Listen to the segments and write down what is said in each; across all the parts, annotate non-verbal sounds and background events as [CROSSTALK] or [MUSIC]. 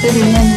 这里面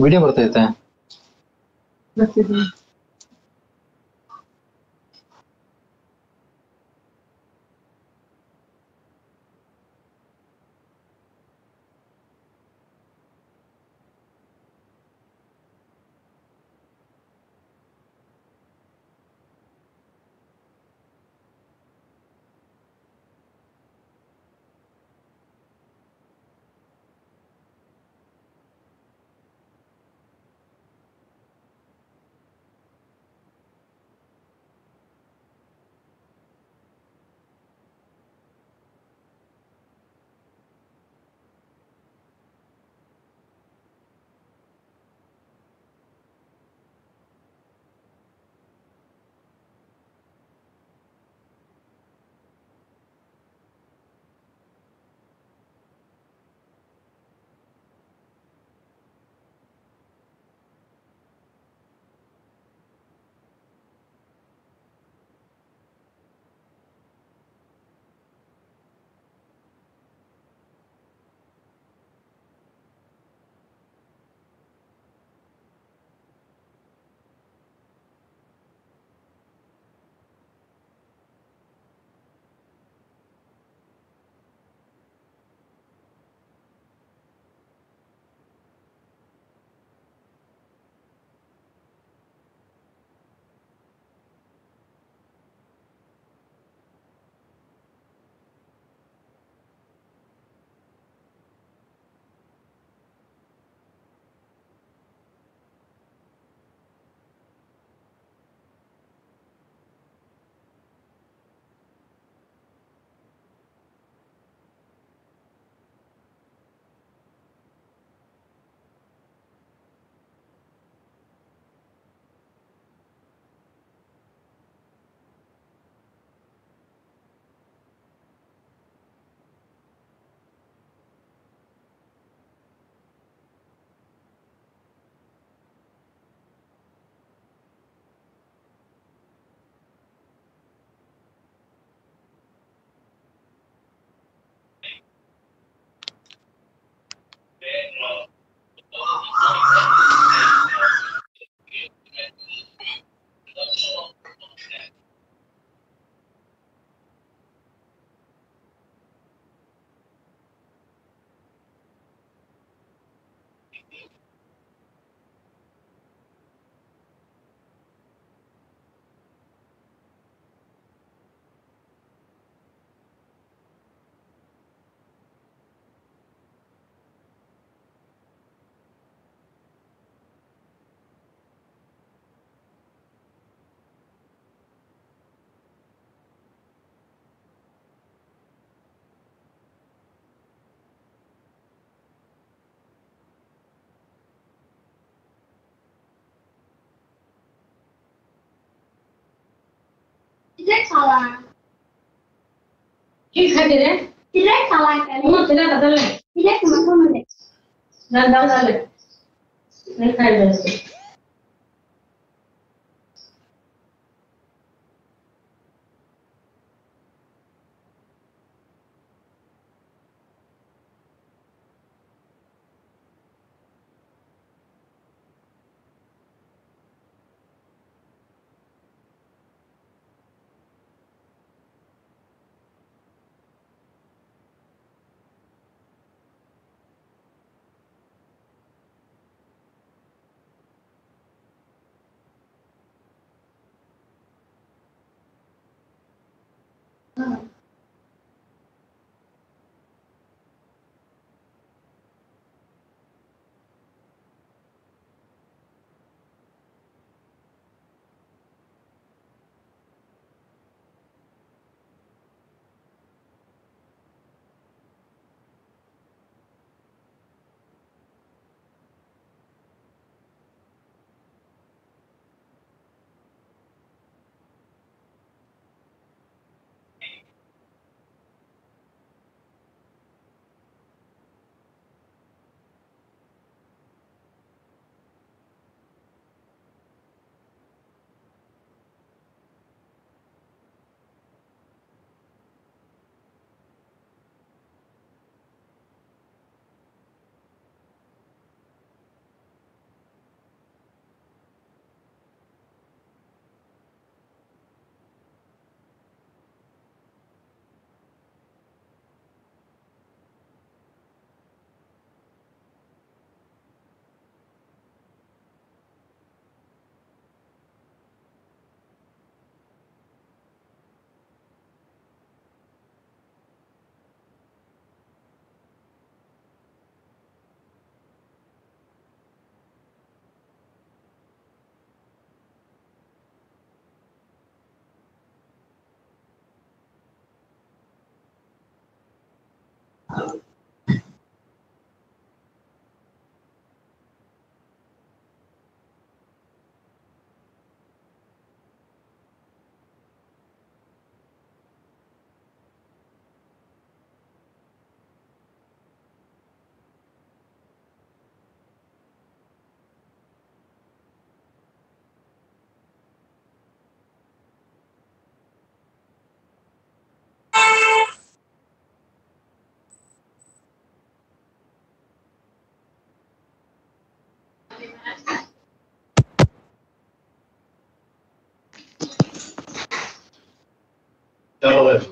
video भरते देते हैं। direkt alarak. Kim kadere? Direkt alarak. Onu direkt kadere. Direkt mi? Bunu direkt. Ben daha da. Ne kaybedersin? Double it.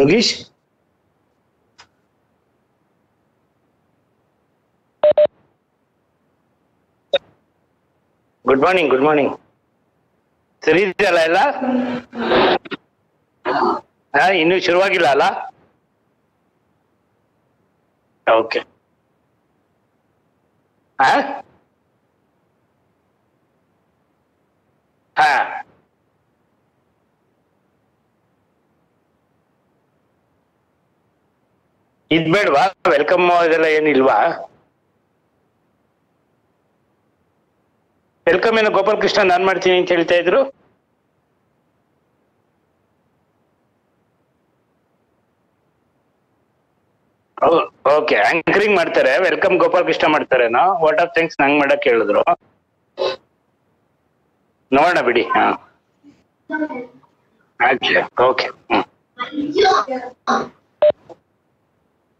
Yogish? Good morning good morning ಸರಿ ಇದೆಯಲ್ಲ ಎಲ್ಲ? ಇನ್ನು ಶುರುವಾಗಿಲ್ಲ ಅಲ್ಲ? Okay ಹಾ? ಹಾ. ಇದ್ ಬೇಡವಾ? ವೆಲ್ಕಮ್ ಅದೆಲ್ಲ ಏನಿಲ್ವಾ? ವೆಲ್ಕಮ್ ಏನೋ ಗೋಪಾಲ್ ಕೃಷ್ಣ ನಾನ್ ಮಾಡ್ತೀನಿ ಅಂತ ಹೇಳ್ತಾ ಇದ್ರು. ಓಕೆ ಆಂಕರಿಂಗ್ ಮಾಡ್ತಾರೆ. ವೆಲ್ಕಮ್ ಗೋಪಾಲ್ ಕೃಷ್ಣ ಮಾಡ್ತಾರೇನೋ ವಾಟ್ ಆಫ್ ಥ್ಯಾಂಕ್ಸ್ ನಂಗ್ ಮಾಡಕ್ ಹೇಳಿದ್ರು. ನೋಡೋಣ ಬಿಡಿ ಹಾ. Okay hmm.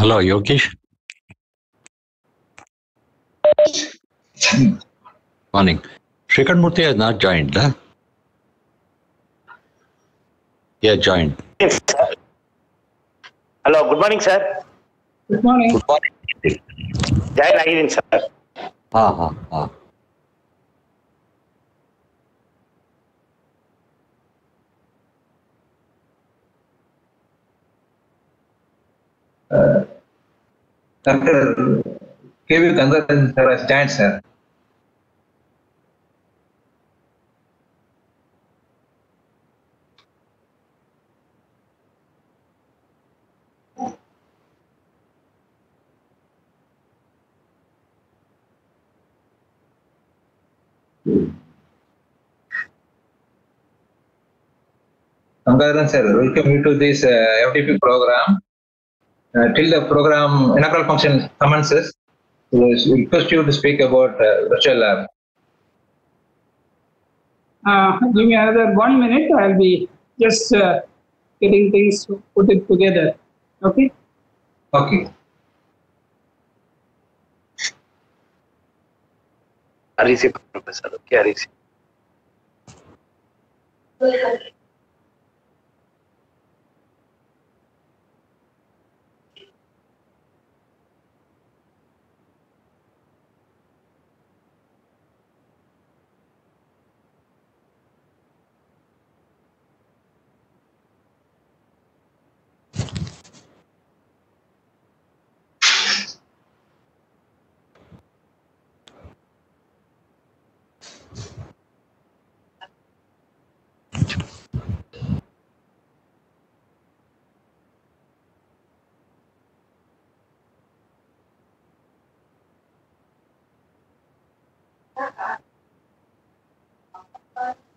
Hello, Yogesh. Morning. Shrikant Murthy has not joined, huh? Yeah, joined. Yes, sir. Hello, good morning, sir. Good morning. Good morning. Jai Nagin, sir. Ah, ah, ah. Dr. KV Gangadharan sir joined, sir. Gangadharan sir, welcome you to this uh, FTP program. Uh, till the program inaugural function commences, we request you to speak about uh, virtual lab. Uh, give me another one minute. I'll be just getting things put it together. Okay. Okay. Arisi, professor. Okay, REC. This is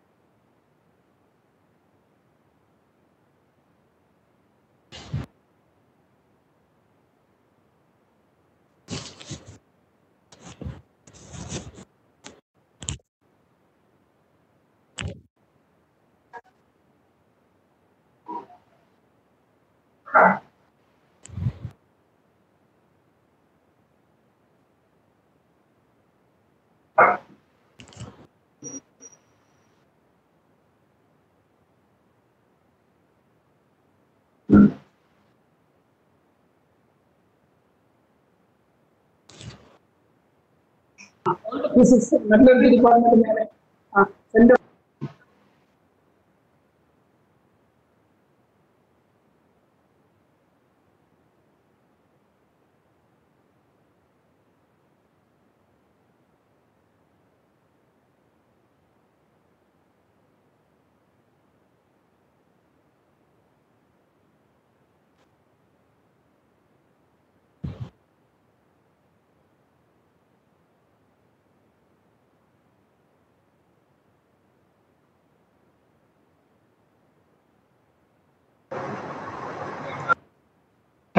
metallurgy department. ಮೇಲೆ. Uh,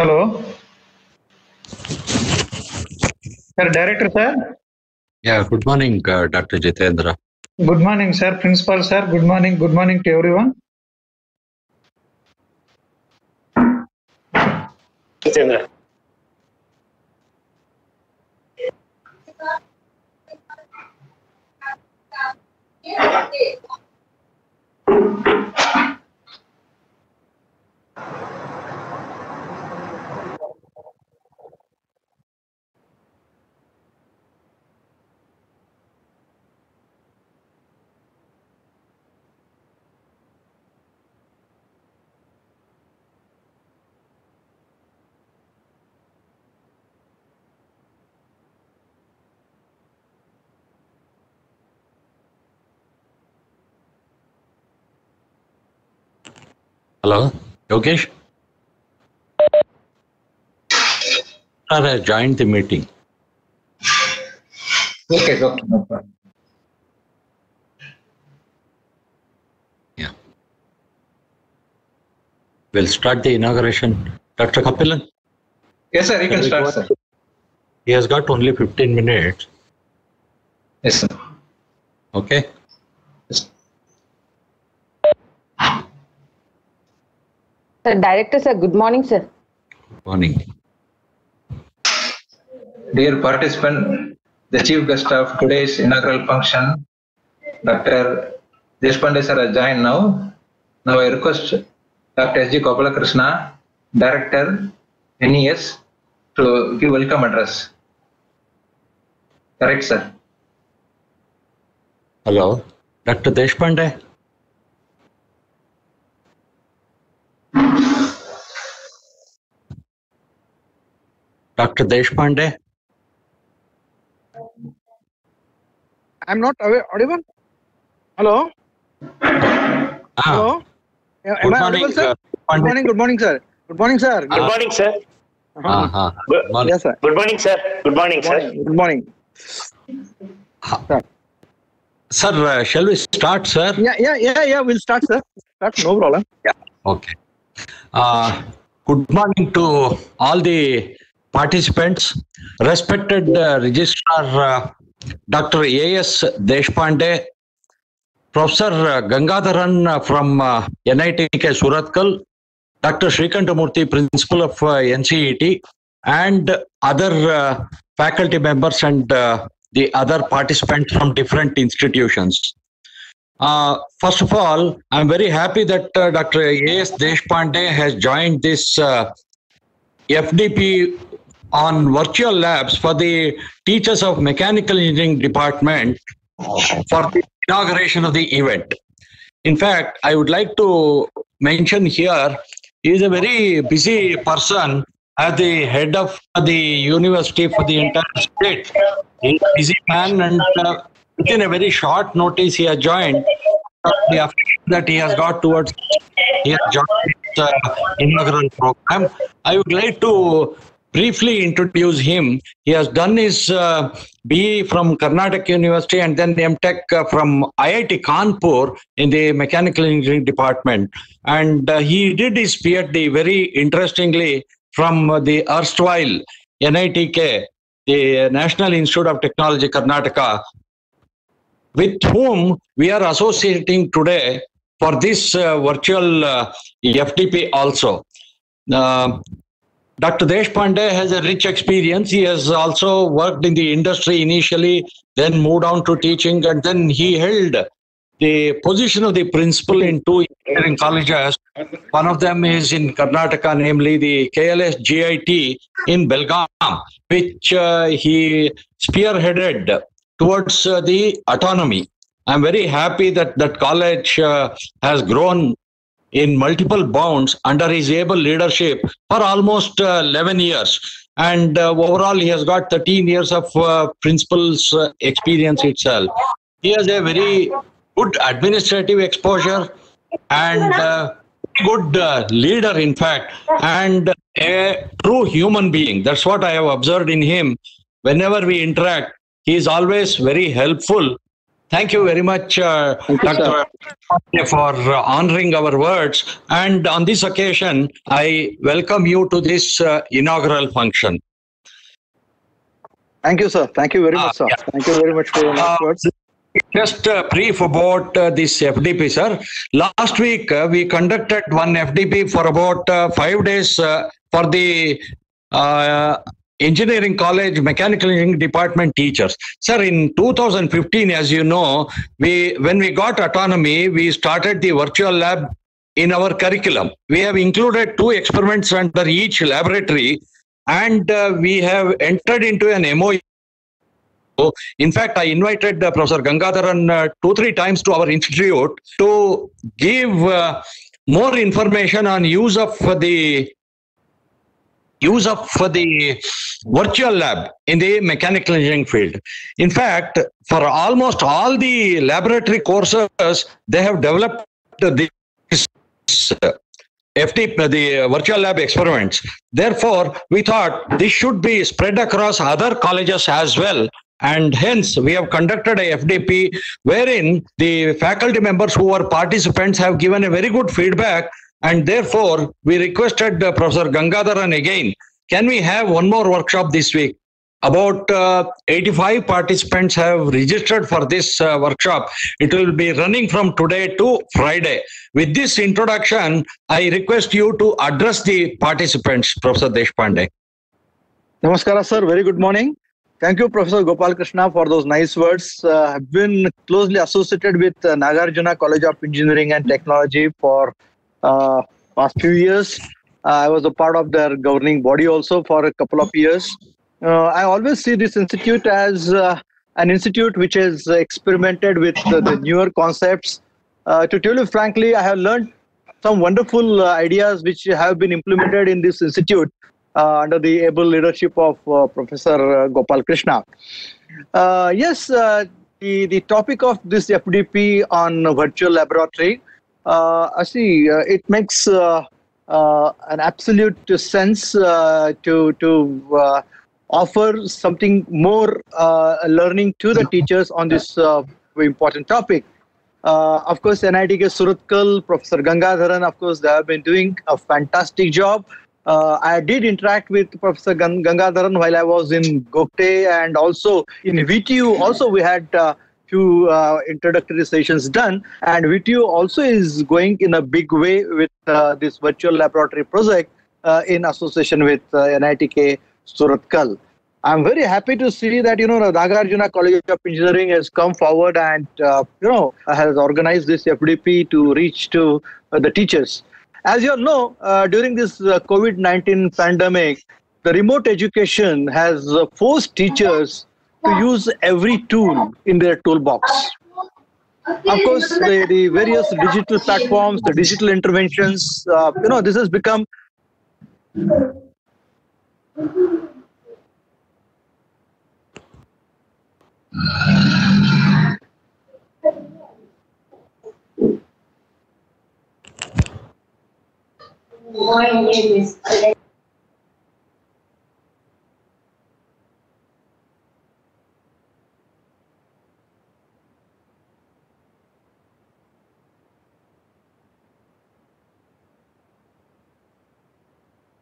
hello sir director sir या good morning doctor Jitendra good morning sir principal sir good morning good morning to everyone Jitendra Yogesh. Sir has joined the meeting. Okay, okay, no problem. Yeah. We'll start the inauguration. Dr. Kapilan, Yes, sir. You can start, sir. he has got only 15 minutes. Yes, sir. Okay. Sir, Director, sir, good morning, sir. Good Morning. Dear participant, the chief guest of today's inaugural function, Dr. Deshpande sir has joined now. Now I request Dr. S.G. Gopalakrishna, Director, NES, to give welcome address. Correct, sir. Hello, Dr. Deshpande. Dr. Deshpande. I'm not aware, audible? Hello? Ah, Hello? Am good I morning, audible, sir? uh, Good morning, good morning, sir. Good morning, sir. Good morning, sir. Uh-huh. Ah, ah, Good- morning. Yes, sir. Good morning, sir. Good morning, Good sir. Good morning. Sir, uh, shall we start, sir? Yeah, yeah, yeah, yeah. We'll start, sir. Start, no problem. Yeah. Okay. Uh, good morning to all the participants. Respected uh, Registrar uh, Dr. A.S. Deshpande, Professor uh, Gangadharan from uh, NITK Surathkal, Dr. Srikantamurthy, Principal of NCET, and other faculty members and the other participants from different institutions. Uh, first of all, I'm very happy that uh, Dr. A.S. Deshpande has joined this uh, FDP on virtual labs for the teachers of mechanical engineering department for the inauguration of the event. In fact, I would like to mention here, he is a very busy person as the head of the university for the entire state. He's a busy man and uh, within a very short notice he has joined the affection that he has got towards he has joined this uh, inaugural program. I would like to briefly introduce him. He has done his uh, BE from Karnataka University and then MTech uh, from IIT Kanpur in the mechanical engineering department. And uh, he did his PhD very interestingly from the erstwhile NITK, the National Institute of Technology, Karnataka, with whom we are associating today for this uh, virtual uh, FDP also. Uh, Dr. Deshpande has a rich experience. He has also worked in the industry initially, then moved on to teaching, and then he held the position of the principal in two engineering colleges. One of them is in Karnataka, namely the KLS GIT in Belgaum, which uh, he spearheaded towards uh, the autonomy. I'm very happy that that college uh, has grown in multiple bounds under his able leadership for almost uh, 11 years. And uh, overall, he has got 13 years of uh, principal's experience itself. He has a very good administrative exposure and good uh, leader, in fact, and a true human being. That's what I have observed in him. Whenever we interact, he is always very helpful. Thank you very much, uh, you, Dr. for uh, honoring our words. And on this occasion, I welcome you to this uh, inaugural function. Thank you, sir. Thank you very much, sir. yeah. Thank you very much for your nice Uh, words. Just uh, brief about uh, this FDP, sir. Last week, uh, we conducted one FDP for about uh, five days uh, for the uh, engineering college mechanical engineering department teachers. Sir in 2015 as you know we when we got autonomy we started the virtual lab in our curriculum. We have included two experiments under each laboratory and uh, we have entered into an MOU in fact, I invited uh, Professor Gangadharan uh, two, three times to our institute to give uh, more information on use of the use up for the virtual lab in the mechanical engineering field. In fact, for almost all the laboratory courses, they have developed this uh, FT, uh, the virtual lab experiments. Therefore, we thought this should be spread across other colleges as well. And hence, we have conducted a FDP wherein the faculty members who were participants have given a very good feedback. And therefore, we requested uh, Professor Gangadharan again, can we have one more workshop this week? About uh, 85 participants have registered for this uh, workshop. It will be running from today to Friday. With this introduction, I request you to address the participants, Professor Deshpande. Namaskara, sir. Very good morning. Thank you, Professor Gopal Krishna, for those nice words. Uh, I've been closely associated with uh, Nagarjuna College of Engineering and Technology for past few years. Uh, I was a part of their governing body also for a couple of years. Uh, I always see this institute as uh, an institute which has experimented with the, the newer concepts. Uh, to tell you frankly, I have learned some wonderful uh, ideas which have been implemented in this institute uh, under the able leadership of uh, Professor uh, Gopal Krishna. Uh, yes, uh, the, the topic of this FDP on virtual laboratory, uh, I see uh, it makes uh, uh, an absolute sense to, to offer something more learning to the teachers on this important topic. Of course, NITK Surathkal, Professor Gangadharan, of course, they have been doing a fantastic job. Uh, I did interact with Professor Gan- Gangadharan while I was in Gogte and also in VTU. Also, we had uh, few uh, introductory sessions done, and VTU also is going in a big way with uh, this virtual laboratory project uh, in association with uh, NITK Surathkal. I'm very happy to see that you know Nagarjuna College of Engineering has come forward and uh, you know has organized this FDP to reach to uh, the teachers. As you all know, during this uh, COVID-19 pandemic, the remote education has forced teachers to use every tool in their toolbox. Of course, the, the various digital platforms, the digital interventions, uh, you know, this has become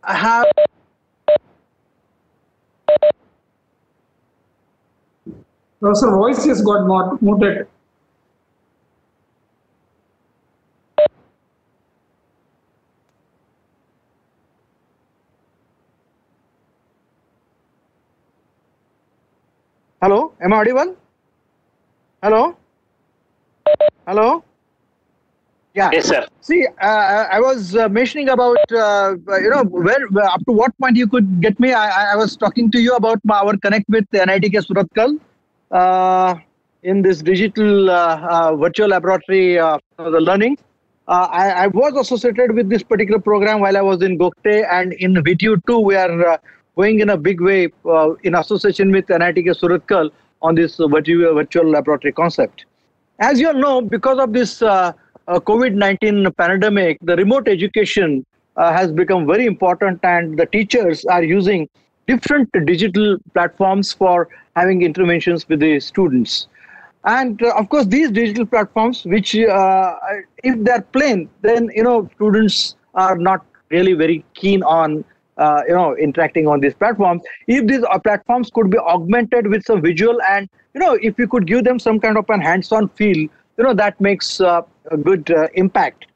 I have Professor voice just got mut- muted. Hello, am I audible? Hello? Hello? Yeah. Yes, sir. See, uh, I I was uh, mentioning about, uh, you know, where, where- up to what point you could get me. I, I- was talking to you about my, our connect with NITK Surathkal uh, in this digital uh, uh, virtual laboratory, uh, the learning. Uh, I, I was associated with this particular program while I was in Gogte and in VTU 2, we are uh, going in a big way uh, in association with NITK Surathkal on this uh, virtual, virtual laboratory concept. As you all know, because of this uh, uh, COVID-19 pandemic, the remote education uh, has become very important and the teachers are using different digital platforms for having interventions with the students. And uh, of course, these digital platforms, which if they're plain, then you know students are not really very keen on uh, you know interacting on these platforms. If these platforms could be augmented with some visual and you know if you could give them some kind of an hands-on feel, you know that makes uh, a good uh, impact.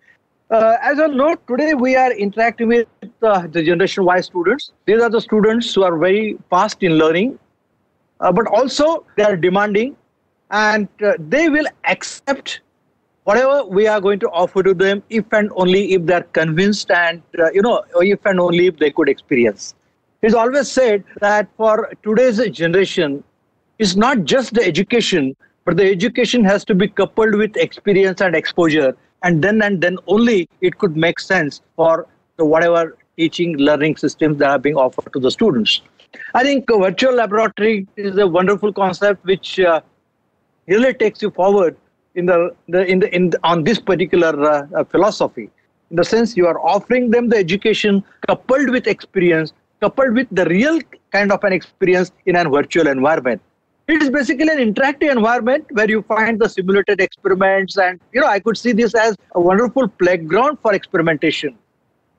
Uh, as you know, today we are interacting with the Generation Y students. These are the students who are very fast in learning, but also they are demanding and they will accept whatever we are going to offer to them if and only if they are convinced and, uh, you know, if and only if they could experience. It's always said that for today's generation, it's not just the education, but the education has to be coupled with experience and exposure. And then and then only it could make sense for the whatever teaching learning systems that are being offered to the students. I think virtual laboratory is a wonderful concept which uh, really takes you forward in the, the in the in the, on this particular uh, uh, philosophy. In the sense you are offering them the education coupled with experience, coupled with the real kind of an experience in a virtual environment. It is basically an interactive environment where you find the simulated experiments, and you know I could see this as a wonderful playground for experimentation.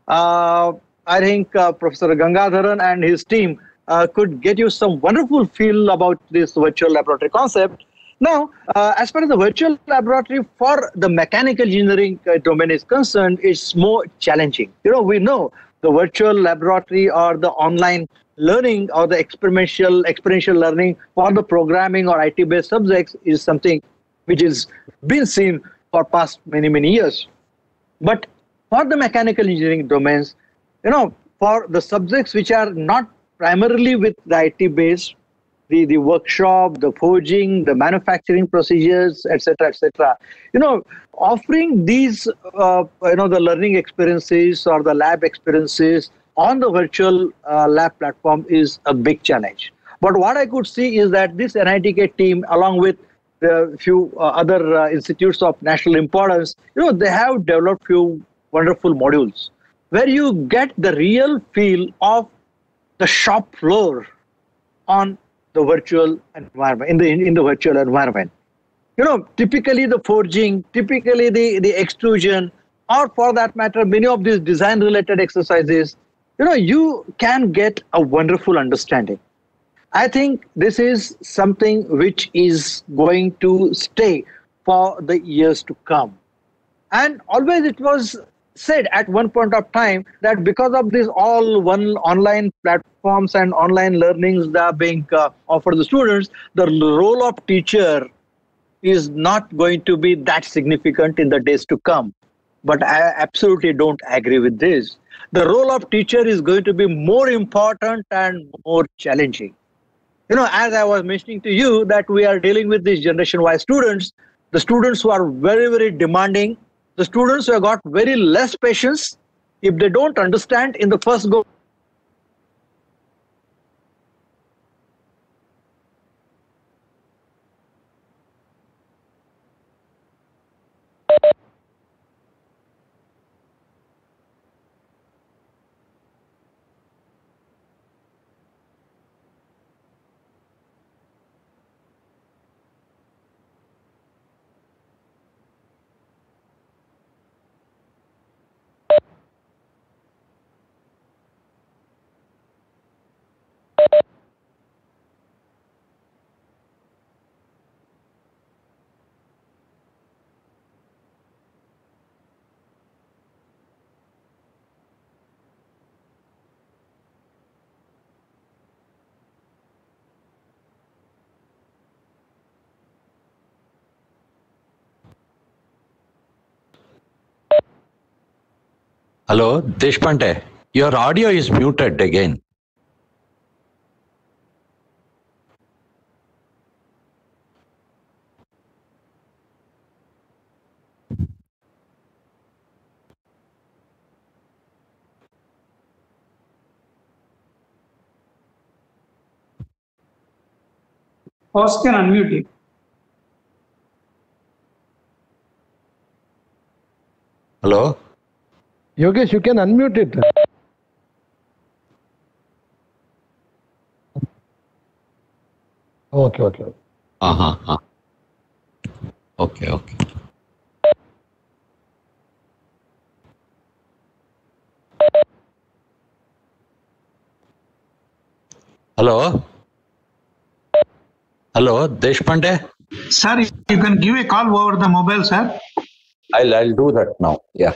Uh, I think uh, Professor Gangadharan and his team uh, could get you some wonderful feel about this virtual laboratory concept. Now, uh, as far as the virtual laboratory for the mechanical engineering uh, domain is concerned, it's more challenging. You know, we know the virtual laboratory or the online learning or the experiential experiential learning for the programming or IT based subjects is something which is been seen for past many many years. But for the mechanical engineering domains, you know, for the subjects which are not primarily with the IT based, the, the workshop, the forging, the manufacturing procedures, etc., etc. You know, offering these, uh, you know, the learning experiences or the lab experiences on the virtual uh, lab platform is a big challenge. But what I could see is that this NITK team, along with a few uh, other uh, institutes of national importance, you know, they have developed few wonderful modules where you get the real feel of the shop floor on the virtual environment in the in, the virtual environment. You know typically the forging typically the the extrusion or for that matter many of these design related exercises you know you can get a wonderful understanding. I think this is something which is going to stay for the years to come. And always it was said at one point of time that because of this all one online platforms and online learnings that are being uh, offered to the students the role of teacher is not going to be that significant in the days to come. But i absolutely don't agree with this. The role of teacher is going to be more important and more challenging. You know as i was mentioning to you that we are dealing with these generation y students the students who are very very demanding the students who have got very less patience if they don't understand in the first go Hello, Deshpande. Your audio is muted again. Host can unmute you. Hello? Yogesh, you can unmute it. Okay, okay. Uh-huh. uh. Okay, okay. Hello? Hello, Deshpande? Sir, you can give a call over the mobile, sir. I'll, I'll do that now. Yeah.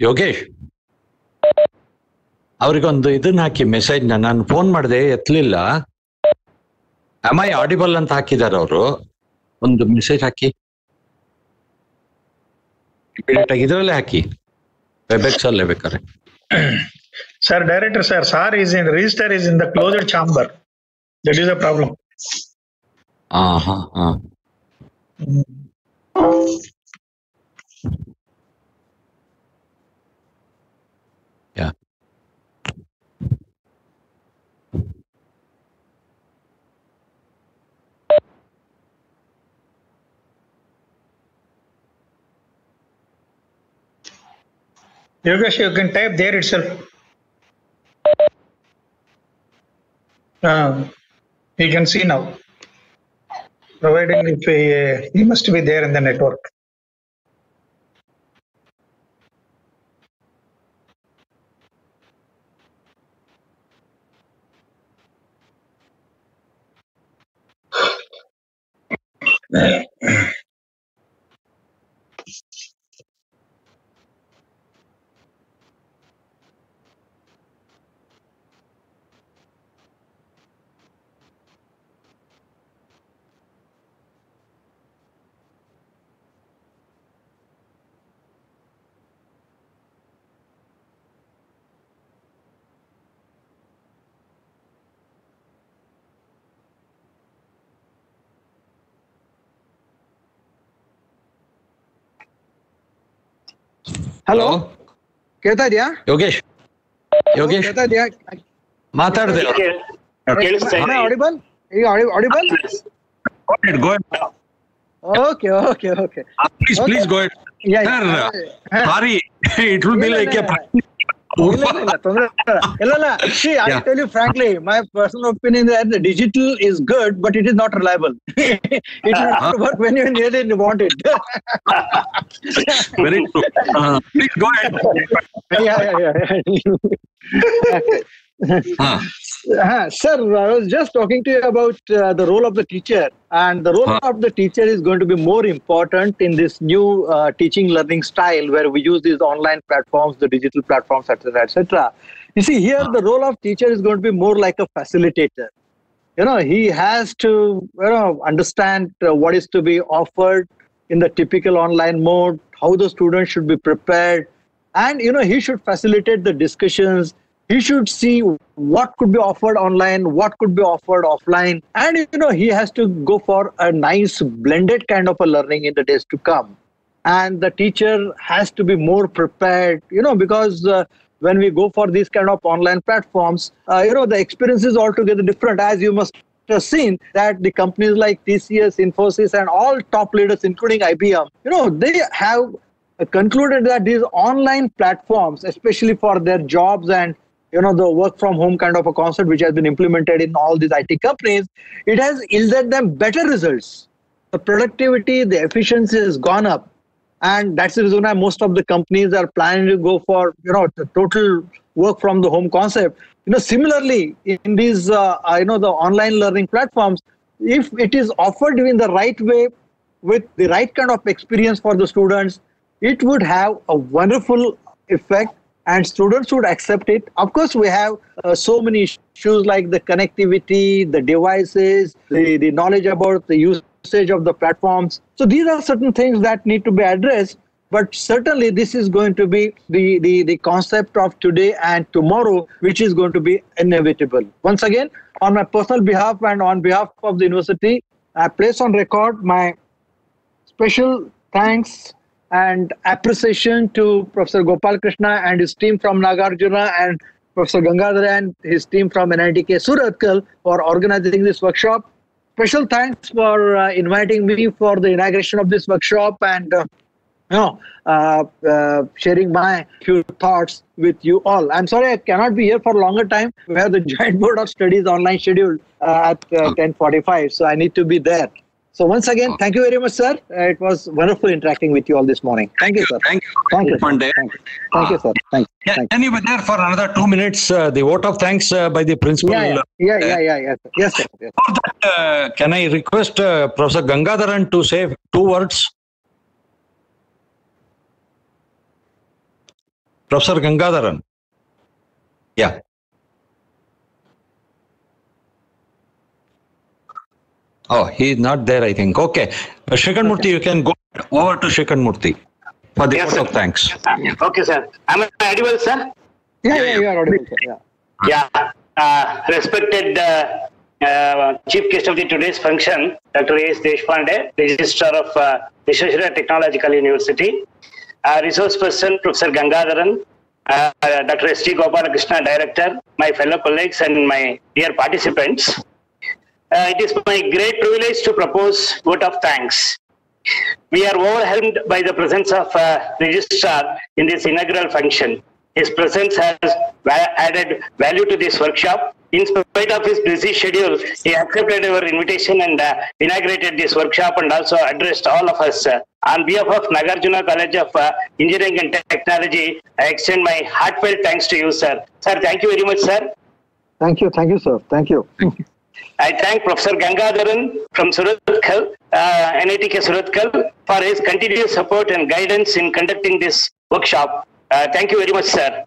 Yogesh. ಅವ್ರಿಗೊಂದು ಇದನ್ನ ಹಾಕಿ message ನಾನು phone ಮಾಡಿದೆ ಎತ್ತಲಿಲ್ಲ M I audible ಅಂತ ಹಾಕಿದ್ದಾರೆ ಅವರು. ಒಂದು message ಹಾಕಿ. ಇದರಲ್ಲೇ ಹಾಕಿ. Webex ಅಲ್ಲೇ ಬೇಕಾದ್ರೆ. Sir director sir sir is in register is in the closed chamber that is a problem ಹಾ ಹಾ. ಹಾ Yogesh, you can type there itself. Uh, you can see now. Providing if he, he must be there in the network. [CLEARS THROAT] Hello ಕೇಳ್ತಾ ಇದೆಯಾ ಯೋಗೇಶ್ ಯೋಗೇಶ್ ಕೇಳ್ತಾ ಇದೆಯಾ ಮಾತಾಡ್ದೆ ಕೇಳಿಸ್ತಾ ಇದೆ audible ಈಗ audible go okay okay okay please please go Yeah, sir yeah. Sorry it will be ಇಲ್ಲ, like ಇಲ್ಲ, ಇಲ್ಲ, ಇಲ್ಲ, ಇಲ್ಲ, ತೊಂದ್ರೆ ಇಲ್ಲ. ಇಲ್ಲ, ಇಲ್ಲ. See, I Yeah. tell you frankly, my personal opinion is that the digital is good, but it is not reliable. it will not work when you really want it. Very please go yeah, yeah, yeah. okay. uh, sir, I was just talking to you about uh, the role of the teacher, and the role Huh. of the teacher is going to be more important in this new uh, teaching learning style where we use these online platforms, the digital platforms, etc., etc. You see, here the role of teacher is going to be more like a facilitator. You know, he has to you know understand uh, what is to be offered in the typical online mode, how the students should be prepared, and you know he should facilitate the discussions he should see what could be offered online what could be offered offline. And you know he has to go for a nice blended kind of a learning in the days to come. And the teacher has to be more prepared you know because uh, when we go for these kind of online platforms uh, you know the experience is altogether different. As you must have seen that the companies like tcs infosys and all top leaders including ibm you know they have concluded that these online platforms, especially for their jobs and you know the work from home kind of a concept which has been implemented in all these IT companies, it has yielded them better results. The productivity, the efficiency has gone up, and that's the reason why most of the companies are planning to go for you know the total work from the home concept. You know, similarly in these uh, uh, you know the online learning platforms, if it is offered in the right way with the right kind of experience for the students, it would have a wonderful effect and students would accept it. Of course, we have uh, so many issues like the connectivity, the devices, the, the knowledge about the usage of the platforms. So these are certain things that need to be addressed. But certainly, this is going to be the, the, the concept of today and tomorrow, which is going to be inevitable. Once again, on my personal behalf and on behalf of the university, I place on record my special thanks and appreciation to Professor Gopal Krishna and his team from Nagarjuna and Professor Gangadhar and his team from NITK Surathkal for organizing this workshop. Special thanks for uh, inviting me for the inauguration of this workshop and uh, you know, uh, uh, sharing my few thoughts with you all. I'm sorry I cannot be here for a longer time. We have the [LAUGHS] joint board of studies online scheduled uh, at uh, 10:45, so I need to be there. So once again, thank you very much, sir. Uh, it was wonderful interacting with you all this morning. Thank you, sir. Thank you. Thank you. sir. Monday. Thank you, Thank you, sir. Thank you. Yeah, Thank can you be there for another two minutes? Uh, the vote of thanks uh, by the principal. you. Yeah, yeah, yeah, yeah, yeah, sir. Yes, sir. Yes. That, uh, can I request uh, Professor Gangadharan to say two words? Professor Gangadharan. Yeah. Oh, he is not there, I think. Okay. Uh, Shrikant Murthy, you can go over to Shrikant Murthy for the Yes, vote of thanks. Okay, sir. I am I audible, sir? Yeah, yeah, you are audible, sir. Yeah. Yeah, uh, respected uh, uh, chief guest of the today's function, Dr. A.S. Deshpande, Registrar of uh, Vishweshwara Technological University, uh, resource person Professor Gangadharan, uh, uh, Dr. S.T. Gopalakrishna, Director, my fellow colleagues and my dear participants. Uh, it is my great privilege to propose vote of thanks. We are overwhelmed by the presence of uh, registrar in this inaugural function. His presence has added value to this workshop. In spite of his busy schedule, he accepted our invitation and uh, inaugurated this workshop and also addressed all of us. Uh, on behalf of Nagarjuna College of uh, Engineering and Technology, I extend my heartfelt thanks to you, sir. Sir, thank you very much, sir. Thank you, thank you, sir. Thank you. [LAUGHS] I thank Professor Gangadharan from Surathkal, uh, NITK Surathkal, for his continuous support and guidance in conducting this workshop. Uh, thank you very much, sir.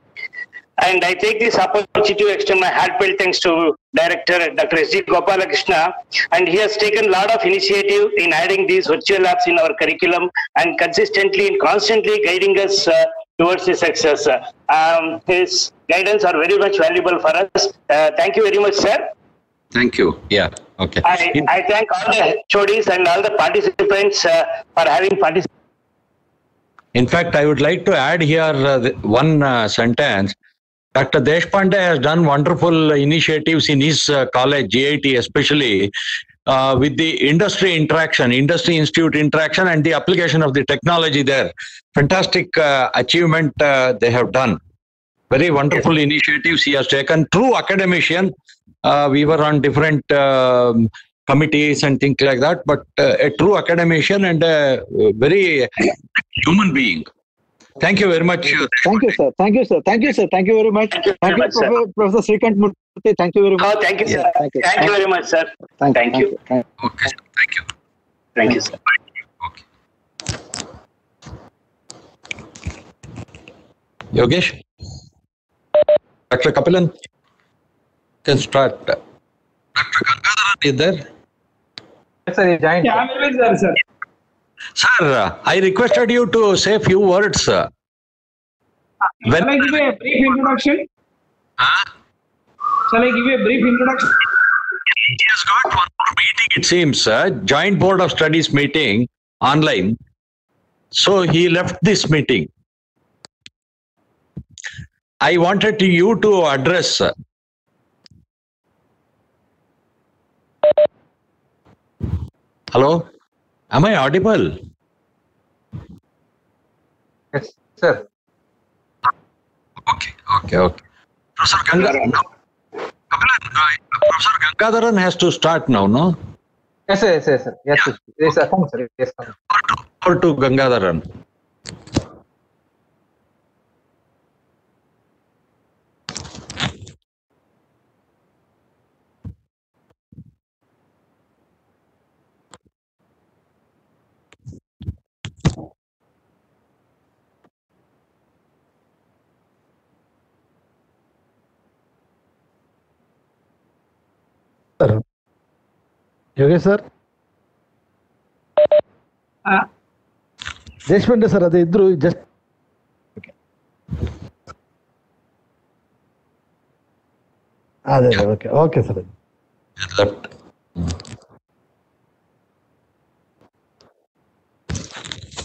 And I take this opportunity to extend my heartfelt thanks to Director Dr. S.G. Gopalakrishna. And he has taken a lot of initiative in adding these virtual labs in our curriculum and consistently and constantly guiding us uh, towards the success. Um, his guidance are very much valuable for us. Uh, thank you very much, sir. Thank you. Yeah. Okay. I, I thank all the HODs and all the participants uh, for having participated. In fact, I would like to add here uh, the- one uh, sentence. Dr. Deshpande has done wonderful initiatives in his uh, college, GIT especially, uh, with the industry interaction, industry institute interaction, and the application of the technology there. Fantastic uh, achievement uh, they have done. Very wonderful initiatives he has taken. True academician. Uh, we were on different um, committees and things like that, but uh, a true academician and a very human being. Thank you very much. uh, Thank you, sir. Thank you, sir. Thank you, sir. Thank you very much. Thank you Thank you, much, sir. Prof- Professor Srikant Murthy. Thank you very much. Oh, thank you, sir. Yeah, thank you. Thank you very much, sir. Thank, Thank you. Thank Okay, sir. thank you. Thank you, sir. Okay. Yogesh? Dr. Kapilan? Can start. Dr. Gangadharan is there? Yes, sir, he. Yeah, I'm always there, sir. Sir, I requested you to say a few words. uh, When- Shall I give you a brief introduction? Huh? Shall I give you a brief introduction? He has got one more meeting, it seems, uh, joint board of studies meeting online. So he left this meeting. I wanted to- you to address. Hello? Am I audible? Yes, sir. Okay, okay, okay. Professor Gangadharan. No. Uh, Professor Gangadharan has to start now, no? Yes, sir, yes, yes, sir. Yes, sir. Yes, sir. Come, sir. Yes, come. Or to, or to Gangadharan. Yogesh sir Uh, Deshpande sir ಅದೇ ಇದ್ರು just ಅದೇ okay okay sir Left.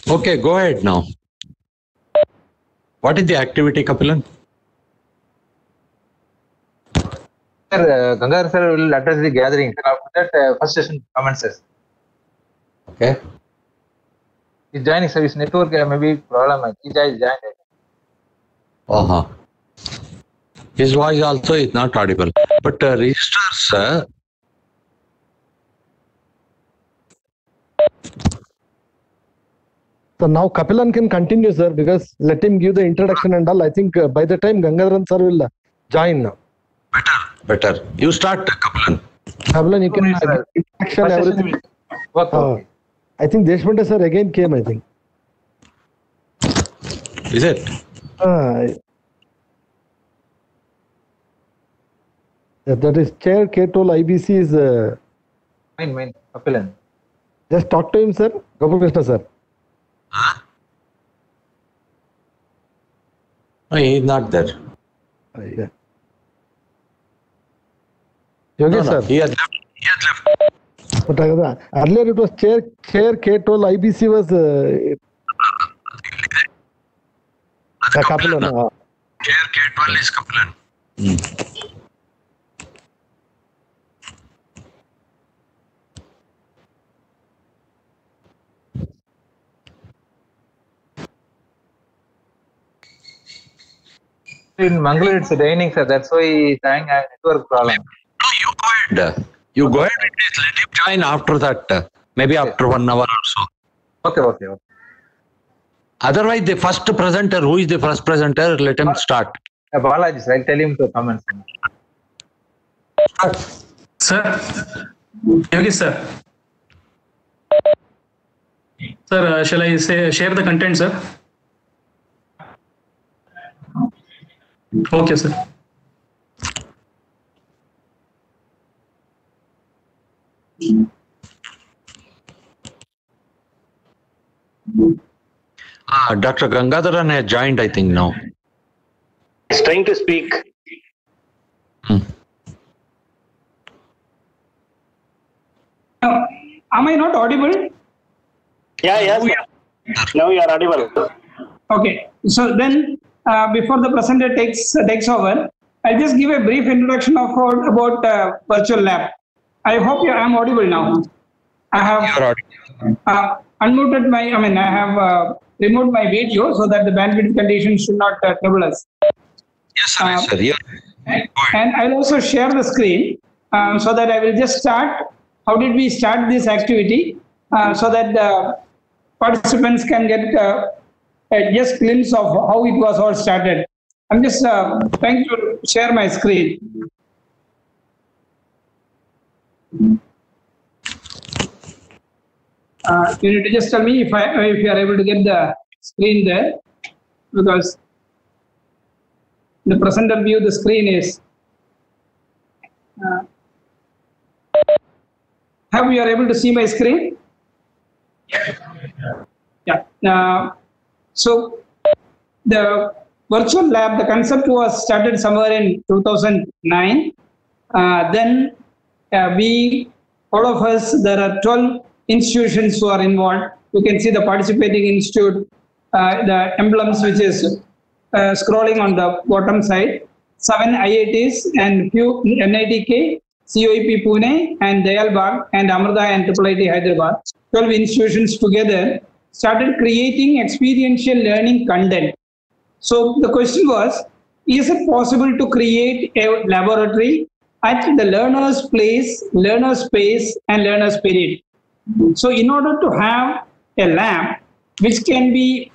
Okay, go ahead now. What is the activity, Kapilan? Sir, uh, Gangar sir will address the gathering. Sir, after that, uh, first session commences. Okay. He's joining service network, uh, maybe problem. He joined. joined. Uh-huh. His voice also is not audible. But uh, registers, uh, So now Kapilan can continue, sir, because let him give the introduction and all. I think uh, by the time Gangadharan sir will uh, join now. better, better. You start, Kapilan. Kapilan, you can actually action everything. What? uh, oh. I think Deshpande sir again came. I think. Is it? Uh, that is chair K12 IBC is. Uh, fine. mine, Kapilan. Just talk to him, sir. Gopal Krishna, sir. Huh? No, he's not there. Uh, yeah. Yogesh, no, no. sir. he has left. He has left. But uh, earlier it was Chair, Chair K12 IBC was, uh, uh, Kapilan, uh, Chair K12 is Kapilan. In Mangalore, it's raining, sir. That's why he's having a network problem. Go ahead. You go ahead and just let him join after that. uh, Maybe after one hour or so. Okay, okay, okay. Otherwise, the first presenter, who is the first presenter, let him start. Uh, Balaji, sir, I'll tell him to come and sing. Sir, Yogi sir. Sir, uh, shall I say share the content, sir? Okay, sir. Ah, Dr. Gangadharan has joined, I think, now. He's trying to speak. Now, am I not audible? Yeah, yes. Now you are audible. Okay, so then uh, before the presenter takes takes over, I'll just give a brief introduction of about uh, virtual lab. I hope you, I'm audible now. I have uh, unmuted my, I mean, I have uh, removed my video so that the bandwidth conditions should not uh, trouble us. Yes, sir. yes, sir. Yeah. And I'll also share the screen um, so that I will just start. How did we start this activity? Uh, so that the participants can get uh, a just glimpse of how it was all started. I'm just uh, trying to share my screen. Uh, you need to just tell me if I if you are able to get the screen there, because the presenter view the screen is. Uh, have you are able to see my screen? Yeah. Uh, so the virtual lab, the concept was started somewhere in 2009. Uh, then uh, we, all of us, there are 12 institutions who are involved. You can see the participating institute, uh, the emblems which is uh, scrolling on the bottom side. Seven IITs and few NITK, COEP Pune and Dayalbagh and Amrita and IIIT Hyderabad. 12 institutions together started creating experiential learning content. So the question was, is it possible to create a laboratory at the learner's place, learner's space, and learner's period? So in order to have a lab which can be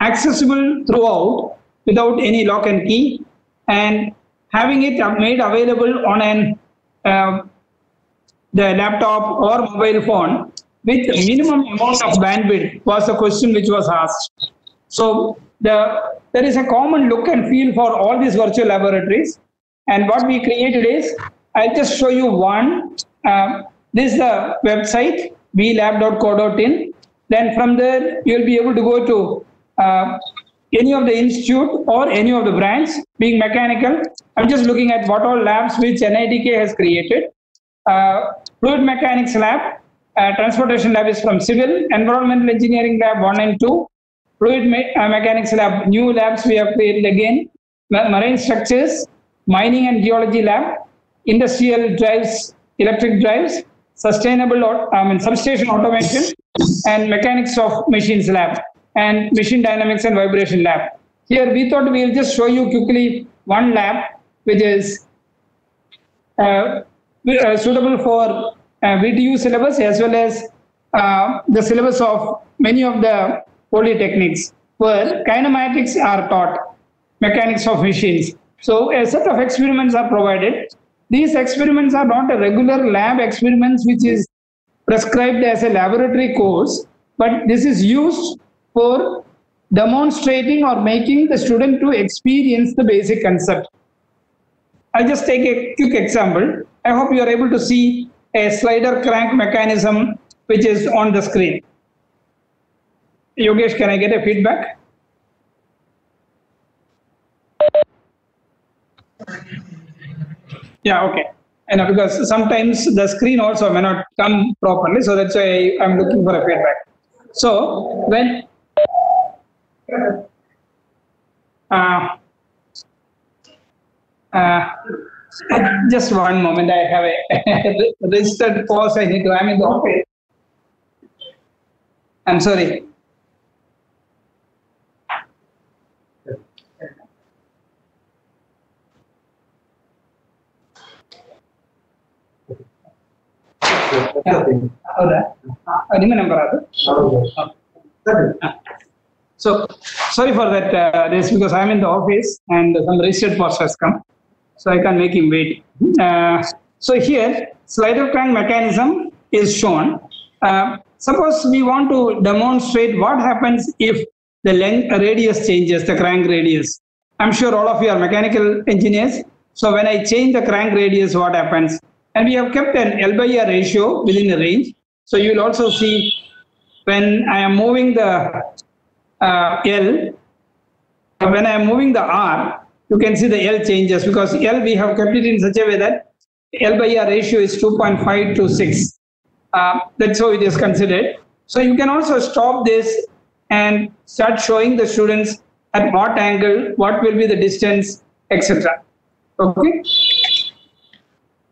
accessible throughout without any lock and key and having it made available on an uh, the laptop or mobile phone with minimum amount of bandwidth was a question which was asked. So the there is a common look and feel for all these virtual laboratories. And what we created is, I'll just show you one. Um, this is the website, vlab.co.in. Then from there, you'll be able to go to uh, any of the institute or any of the branch, being mechanical. I'm just looking at what all labs which NITK has created. Uh, fluid mechanics lab, uh, transportation lab is from civil, environmental engineering lab 1 and 2, fluid me- uh, mechanics lab, new labs we have created again, marine structures, mining and geology lab, industrial drives, electric drives, sustainable, au- I mean, substation automation, and mechanics of machines lab, and machine dynamics and vibration lab. Here we thought we'll just show you quickly one lab, which is uh, uh, suitable for uh, VTU syllabus as well as uh, the syllabus of many of the polytechnics where kinematics are taught, mechanics of machines. So a set of experiments are provided. These experiments are not a regular lab experiments which is prescribed as a laboratory course, but this is used for demonstrating or making the student to experience the basic concept. I'll just take a quick example. I hope you are able to see a slider crank mechanism which is on the screen. Yogesh, can I get a feedback? Yeah, okay. And uh, because sometimes the screen also may not come properly, so that's why I'm looking for a feedback. So when uh, uh, [LAUGHS] just one moment, I have a [LAUGHS] registered pause. I need to. I'm in the office. I'm sorry. ಹೌದಾ ಆ, ನಿಮ್ಮ number ಅದು So sorry for that, uh, this because I'm in the office and some registered post has come, so I can't make him wait. Uh, so here, slider crank mechanism is shown. Uh, suppose we want to demonstrate what happens if the length radius changes, the crank radius. I'm sure all of you are mechanical engineers. So when I change the crank radius, what happens? And we have kept an L by R ratio within a range. So you will also see when I am moving the uh, L, when I am moving the R, you can see the L changes because L we have kept it in such a way that L by R ratio is 2.5 to 6. Uh, that's how it is considered. So you can also stop this and start showing the students at what angle, what will be the distance, etc. Okay.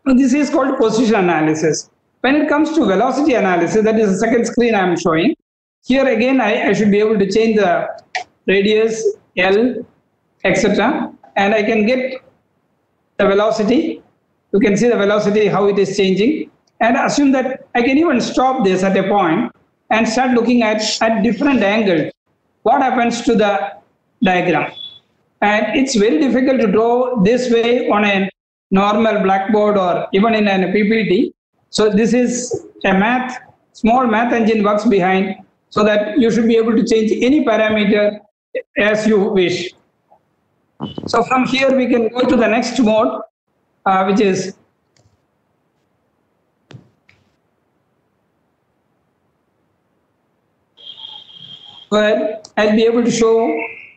This is called position analysis. When it comes to velocity analysis, that is the second screen I am showing. Here again, I, I should be able to change the radius, L, etc. And I can get the velocity. You can see the velocity, how it is changing. And assume that I can even stop this at a point and start looking at, at different angles. What happens to the diagram? And it's very difficult to draw this way on a normal blackboard or even in a PPT. So this is a math, small math engine works behind so that you should be able to change any parameter as you wish. So from here we can go to the next mode, uh, which is where I'll be able to show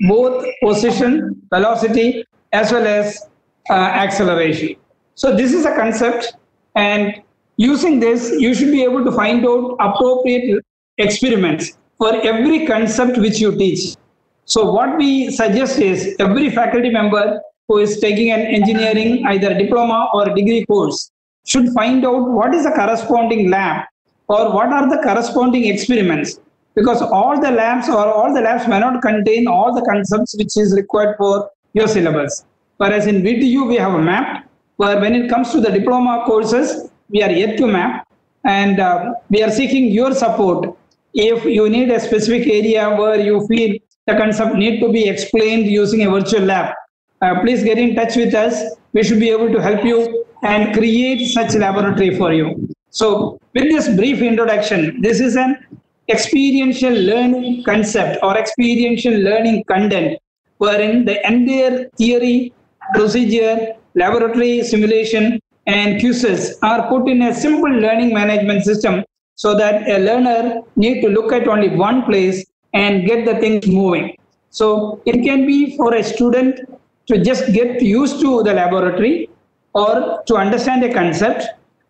both position, velocity, as well as Uh, acceleration. So this is a concept and using this, you should be able to find out appropriate experiments for every concept which you teach. So what we suggest is every faculty member who is taking an engineering, either diploma or degree course, should find out what is the corresponding lab or what are the corresponding experiments because all the labs or all the labs may not contain all the concepts which is required for your syllabus. Whereas in VTU, we have a map where when it comes to the diploma courses, we are yet to map and uh, we are seeking your support. If you need a specific area where you feel the concept need to be explained using a virtual lab, uh, please get in touch with us. We should be able to help you and create such laboratory for you. So with this brief introduction, this is an experiential learning concept or experiential learning content wherein the entire theory, procedure, laboratory simulation, and quizzes are put in a simple learning management system so that a learner need to look at only one place and get the things moving. So it can be for a student to just get used to the laboratory or to understand a concept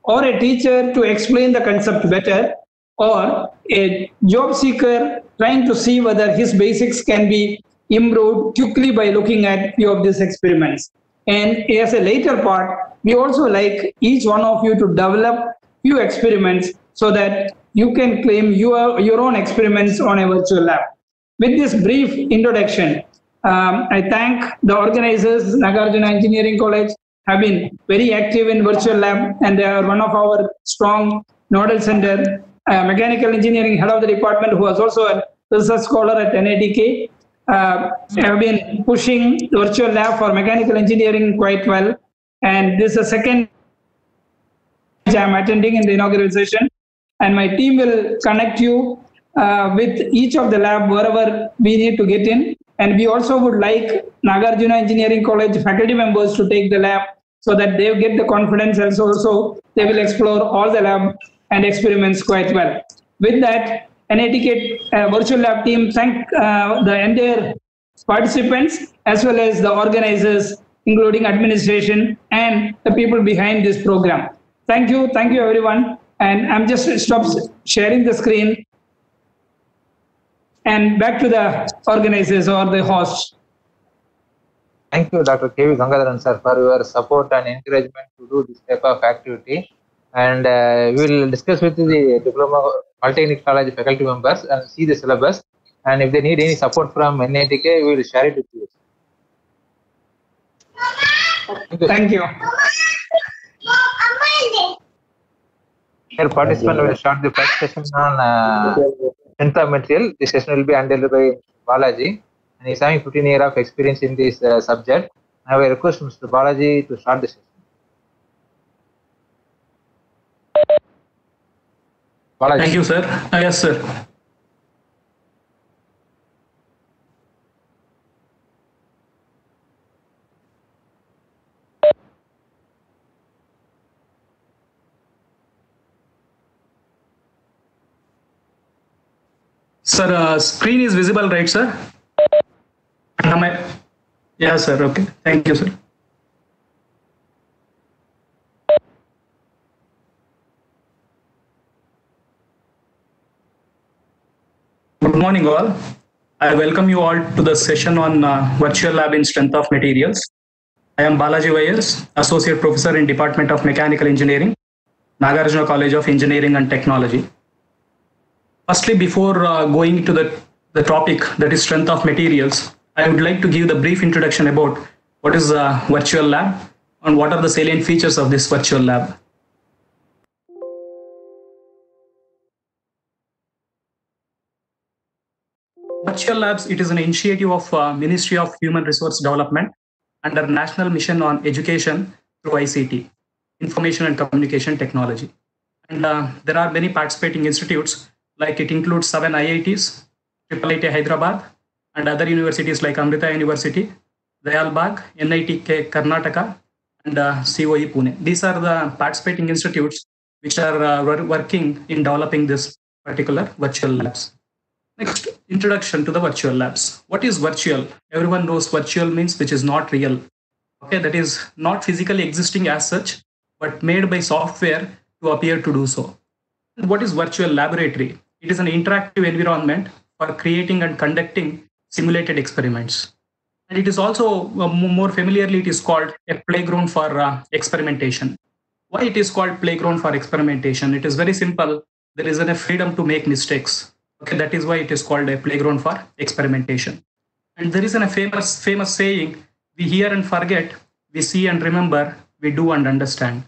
or a teacher to explain the concept better or a job seeker trying to see whether his basics can be improved quickly by looking at few of these experiments. And as a later part, we also like each one of you to develop few experiments so that you can claim your, your own experiments on a virtual lab. With this brief introduction, um, I thank the organizers, Nagarjuna Engineering College, have been very active in virtual lab and they are one of our strong nodal center uh, mechanical engineering head of the department who was also a research scholar at NITK uh, have been pushing virtual lab for mechanical engineering quite well. And this is the second I'm attending in the inaugural session. And my team will connect you uh, with each of the lab wherever we need to get in. And we also would like Nagarjuna Engineering College faculty members to take the lab so that they get the confidence and so also they will explore all the lab and experiments quite well. With that, NITK uh, virtual lab team thank uh, the entire participants as well as the organizers, including administration and the people behind this program. Thank you, thank you everyone. And I'm just stop sharing the screen and back to the organizers or the hosts. Thank you, Dr. K.V. Gangadharan sir, for your support and encouragement to do this type of activity. And uh, we will discuss with the Diploma Polytechnic College faculty members and see the syllabus. And if they need any support from NITK, we will share it with you. Thank you. Here, participant will start the first session on uh, of material. This session will be handled by Balaji, and he's having 15 years of experience in this uh, subject. Now, I request Mr. Balaji to start the session. Thank you, sir. Uh, yes, sir. Sir, uh, screen is visible, right, sir? I? Yeah, sir. Okay. Thank you, sir. Good morning, all. I welcome you all to the session on uh, virtual lab in strength of materials. I am Balaji Vyas, Associate Professor in Department of Mechanical Engineering, Nagarjuna College of Engineering and Technology. Firstly, before uh, going to the, the topic that is strength of materials, I would like to give the brief introduction about what is a virtual lab and what are the salient features of this virtual lab. Virtual Labs, it is an initiative of uh, Ministry of Human Resource Development under National Mission on Education through ICT, Information and Communication Technology. And uh, there are many participating institutes, like it includes seven IITs, Triple IIT Hyderabad, and other universities like Amrita University, Dayalbagh, NITK Karnataka, and uh, COE Pune. These are the participating institutes which are uh, working in developing this particular virtual labs. Next, introduction to the virtual labs. What is virtual? Everyone knows virtual means which is not real. Okay, that is not physically existing as such, but made by software to appear to do so. What is virtual laboratory? It is an interactive environment for creating and conducting simulated experiments. And it is also uh, more familiarly, it is called a playground for uh, experimentation. Why it is called playground for experimentation? It is very simple. There is a freedom to make mistakes. Okay, that is why it is called a playground for experimentation. And there is a famous famous saying: "We hear and forget, we see and remember, we do and understand."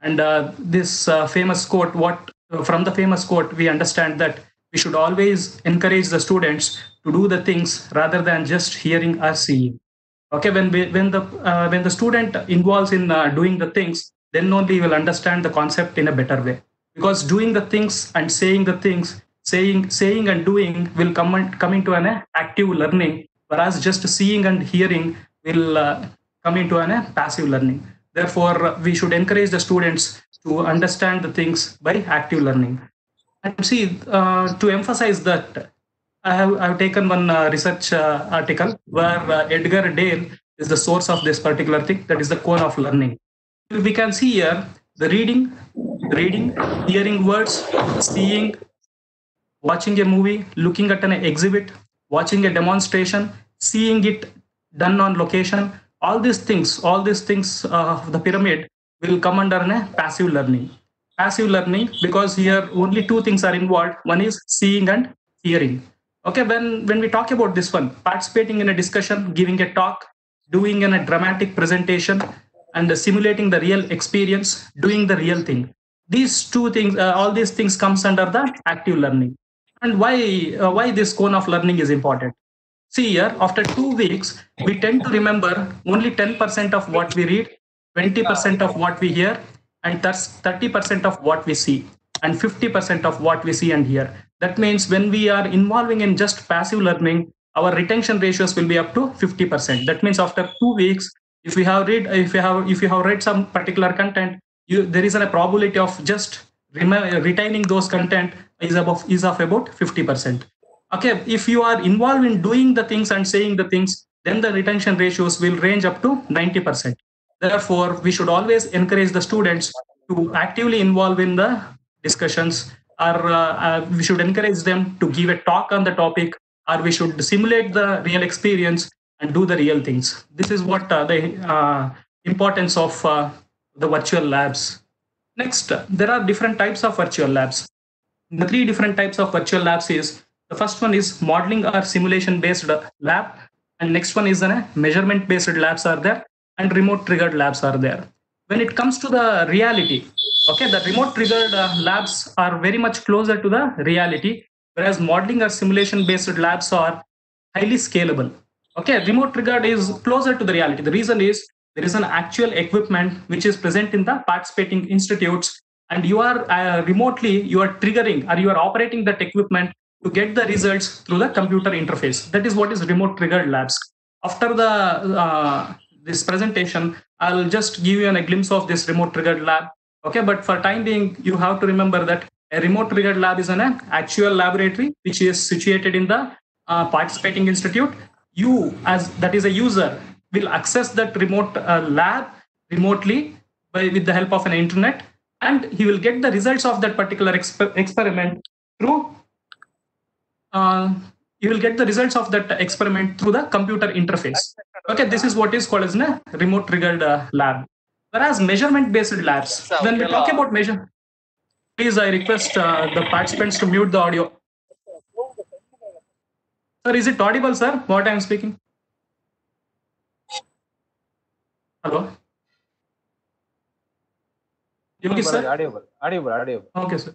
And uh, this uh, famous quote, what from the famous quote, we understand that we should always encourage the students to do the things rather than just hearing or seeing. Okay, when we, when the uh, when the student involves in uh, doing the things, then only he will understand the concept in a better way. Because doing the things and saying the things saying saying and doing will come and come into an uh, active learning whereas just seeing and hearing will uh, come into an uh, passive learning. Therefore uh, we should encourage the students to understand the things by active learning. And see uh, to emphasize that i have i have taken one uh, research article where edgar dale is the source of this particular thing that is the cone of learning. We can see here the reading reading hearing words seeing watching a movie, looking at an exhibit, watching a demonstration, seeing it done on location, all these things, all these things of the pyramid will come under a passive learning. Passive learning because here only two things are involved. One is seeing and hearing. Okay, when when we talk about this one, participating in a discussion, giving a talk, doing in a dramatic presentation, and simulating the real experience, doing the real thing. These two things, uh, all these things comes under the active learning and why uh, why this cone of learning is important? See here after two weeks we tend to remember only 10% of what we read 20% of what we hear and thus 30% of what we see and 50% of what we see and hear. That means when we are involving in just passive learning our retention ratios will be up to 50% that means after two weeks if you have read if you have if you have read some particular content you there is a probability of just retaining those content is is of about 50% okay if you are involved in doing the things and saying the things then the retention ratios will range up to 90% therefore we should always encourage the students to actively involve in the discussions or uh, uh, we should encourage them to give a talk on the topic or we should simulate the real experience and do the real things. This is what uh, the uh, importance of uh, the virtual labs next uh, there are different types of virtual labs. The three different types of virtual labs is the first one is modeling or simulation based lab and next one is a measurement based labs are there and remote triggered labs are there. When it comes to the reality okay the remote triggered uh, labs are very much closer to the reality whereas modeling or simulation based labs are highly scalable. Okay remote triggered is closer to the reality. The reason is there is an actual equipment which is present in the participating institutes and you are uh, remotely you are triggering or you are operating that equipment to get the results through the computer interface. That is what is remote triggered labs. After the uh, this presentation i'll just give you an, a glimpse of this remote triggered lab. Okay but for time being you have to remember that a remote triggered lab is an actual laboratory which is situated in the uh, participating institute. You as that is a user will access that remote uh, lab remotely by with the help of an internet and he will get the results of that particular exper- experiment through uh, you will get the results of that experiment through the computer interface. Okay this is what is called as a remote triggered uh, lab. Whereas measurement based labs when we talk about measure please i request uh, the participants to mute the audio. Sir is it audible sir what i am speaking Okay, sir.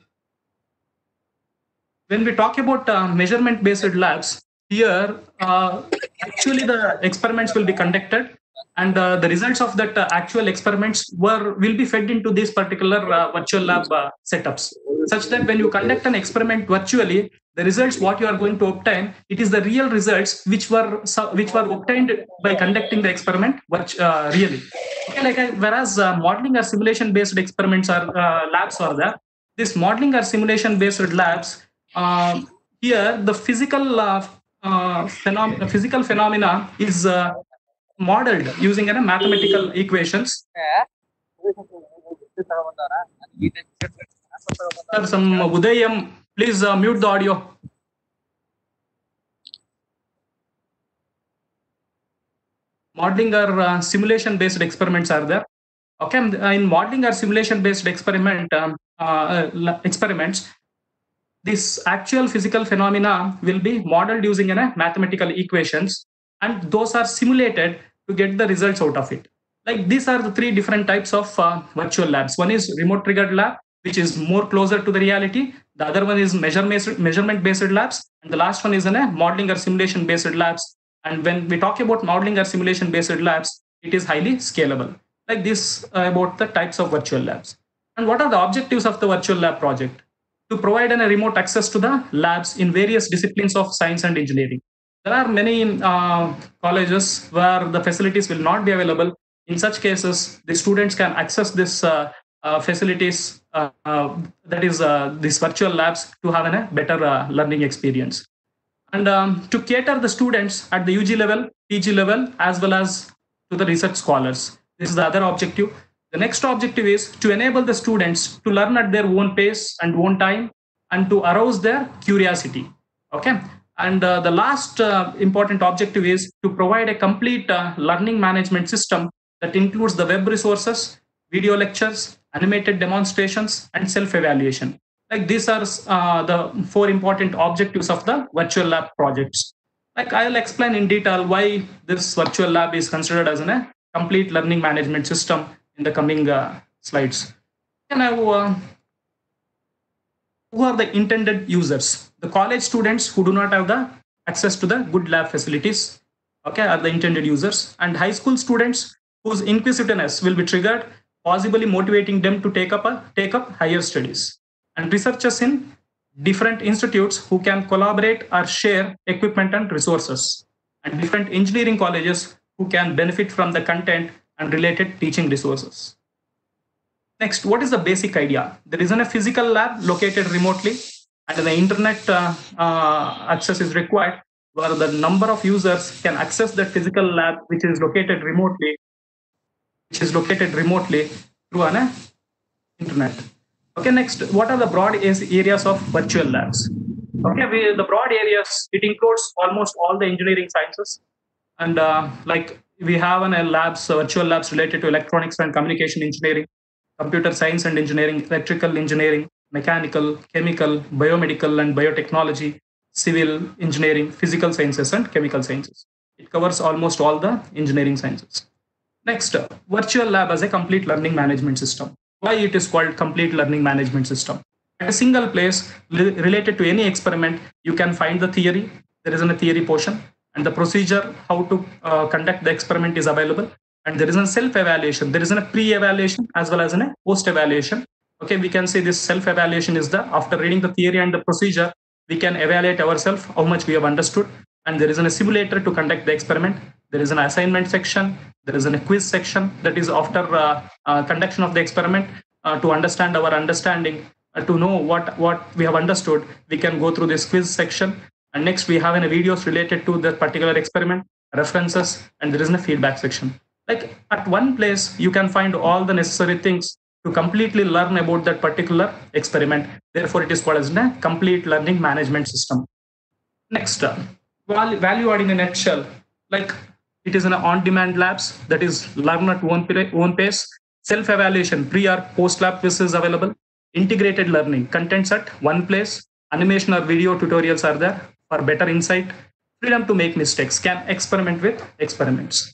When we talk about uh, measurement based labs, here uh, actually the experiments will be conducted and uh, the results of that actual experiments were will be fed into these particular virtual lab setups. Such that when you conduct an experiment virtually the results what you are going to obtain it is the real results which were which were obtained by conducting the experiment which uh, really. Okay, like I, whereas uh, modeling or simulation based experiments or uh, labs are there. This modeling or simulation based labs um, here the physical uh, uh, phenom- physical phenomena is uh, modeled using a mathematical equations. Sir, some Udayam, please uh, mute the audio. Modeling or uh, simulation based experiments are there. Okay, um, in modeling or simulation based experiment um, uh, uh, experiments, this actual physical phenomena will be modeled using mathematical equations, and those are simulated to get the results out of it. Like these are the three different types of uh, virtual labs. One is remote triggered lab, which is more closer to the reality. The other one is measure measurement based labs, and the last one is in a modeling or simulation based labs. And when we talk about modeling or simulation based labs, it is highly scalable. Like this uh, about the types of virtual labs. And what are the objectives of the virtual lab project? To provide an, a remote access to the labs in various disciplines of science and engineering. There are many uh, colleges where the facilities will not be available. In such cases, the students can access these uh, uh, facilities that is uh, these virtual labs to have a better uh, learning experience. And um, to cater the students at the ug level pg level as well as to the research scholars. This is the other objective. The next objective is to enable the students to learn at their own pace and own time and to arouse their curiosity. Okay? And uh, the last uh, important objective is to provide a complete uh, learning management system that includes the web resources video lectures animated demonstrations and self-evaluation. Like these are uh, the four important objectives of the virtual lab projects. Like i'll explain in detail why this virtual lab is considered as a complete learning management system in the coming uh, slides. And now uh, who are the intended users? The college students who do not have the access to the good lab facilities okay are the intended users. And high school students whose inquisitiveness will be triggered possibly motivating them to take up a, take up higher studies and researchers in different institutes who can collaborate or share equipment and resources and different engineering colleges who can benefit from the content and related teaching resources. Next, what is the basic idea? There isn't a physical lab located remotely, and the internet uh, uh, access is required, where the number of users can access that physical lab, which is located remotely, which is located remotely through an uh, internet. Okay, next, what are the broad areas of virtual labs? Okay, we, the broad areas it includes almost all the engineering sciences, and uh, like we have an uh, labs, uh, virtual labs related to electronics and communication engineering, computer science and engineering, electrical engineering, mechanical, chemical, biomedical and biotechnology, civil engineering, physical sciences and chemical sciences. It covers almost all the engineering sciences. Next, virtual lab as a complete learning management system. Why it is called complete learning management system? At a single place related to any experiment, you can find the theory. There is a theory portion, and the procedure how to uh, conduct the experiment is available. And there is a self-evaluation. There is a pre-evaluation as well as a post-evaluation. Okay, we can say this self-evaluation is the after reading the theory and the procedure, we can evaluate ourselves how much we have understood. And there is an simulator to conduct the experiment. There is an assignment section. There is a quiz section that is after uh, uh, conduction of the experiment uh, to understand our understanding uh, to know what what we have understood. We can go through this quiz section. And next we have videos related to the particular experiment references and there is a feedback section. Like at one place you can find all the necessary things to completely learn about that particular experiment. Therefore it is called as a complete learning management system. Next uh, value add in a nutshell like it is an on-demand labs that is learn at own, pa- own pace. Self-evaluation pre or post-lab quiz is available. Integrated learning contents at one place. Animation or video tutorials are there for better insight. Freedom to make mistakes can experiment with experiments.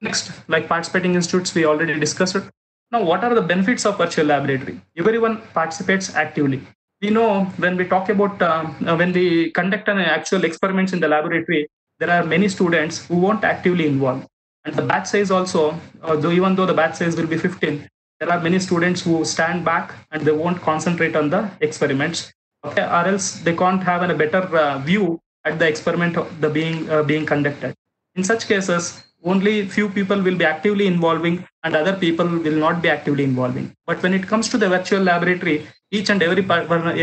Next like participating institutes we already discussed. It now what are the benefits of virtual laboratory? Everyone participates actively we know when we talk about uh, uh, when we conduct an actual experiments in the laboratory there are many students who won't actively involve. And the batch size also uh, though even though the batch size will be 15 there are many students who stand back and they won't concentrate on the experiments. Okay or else they can't have a better uh, view at the experiment of the being uh, being conducted. In such cases only few people will be actively involving and other people will not be actively involving. But when it comes to the virtual laboratory each and every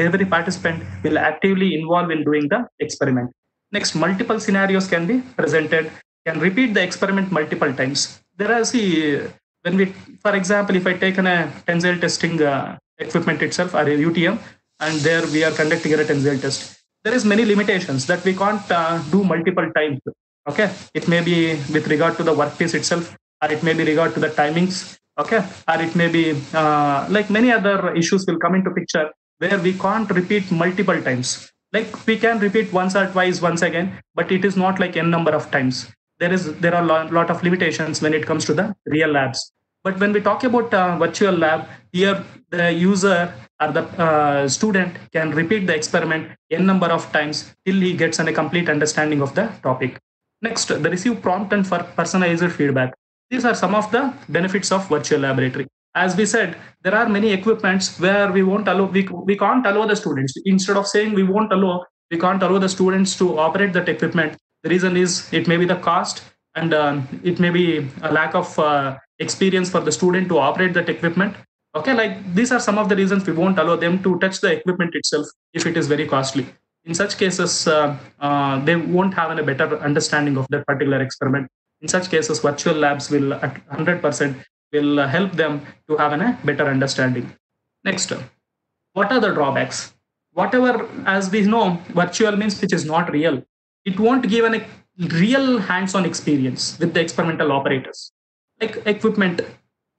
every participant will actively involve in doing the experiment. Next multiple scenarios can be presented can repeat the experiment multiple times. There are see when we for example if i take an, a tensile testing uh, equipment itself or a utm and there we are conducting a tensile test there is many limitations that we can't uh, do multiple times okay? It may be with regard to the workpiece itself or it may be regard to the timings okay? Or it may be uh, like many other issues will come into picture where we can't repeat multiple times. Like we can repeat once or twice once again but it is not like n number of times. There is there are a lot, lot of limitations when it comes to the real labs. But when we talk about uh, virtual lab here the user or the uh, student can repeat the experiment n number of times till he gets a complete understanding of the topic next the receive prompt and for personalized feedback. These are some of the benefits of virtual laboratory. As we said there are many equipments where we won't allow we, we can't allow the students. Instead of saying we won't allow we can't allow the students to operate that equipment. The reason is it may be the cost and um, it may be a lack of uh, experience for the student to operate that equipment. Okay like these are some of the reasons we won't allow them to touch the equipment itself if it is very costly in such cases uh, uh, they won't have a better understanding of that particular experiment. In such cases virtual labs will at 100% will help them to have a better understanding. Next what are the drawbacks? Whatever as we know virtual means which is not real. It won't give a real hands-on experience with the experimental operators. Like equipment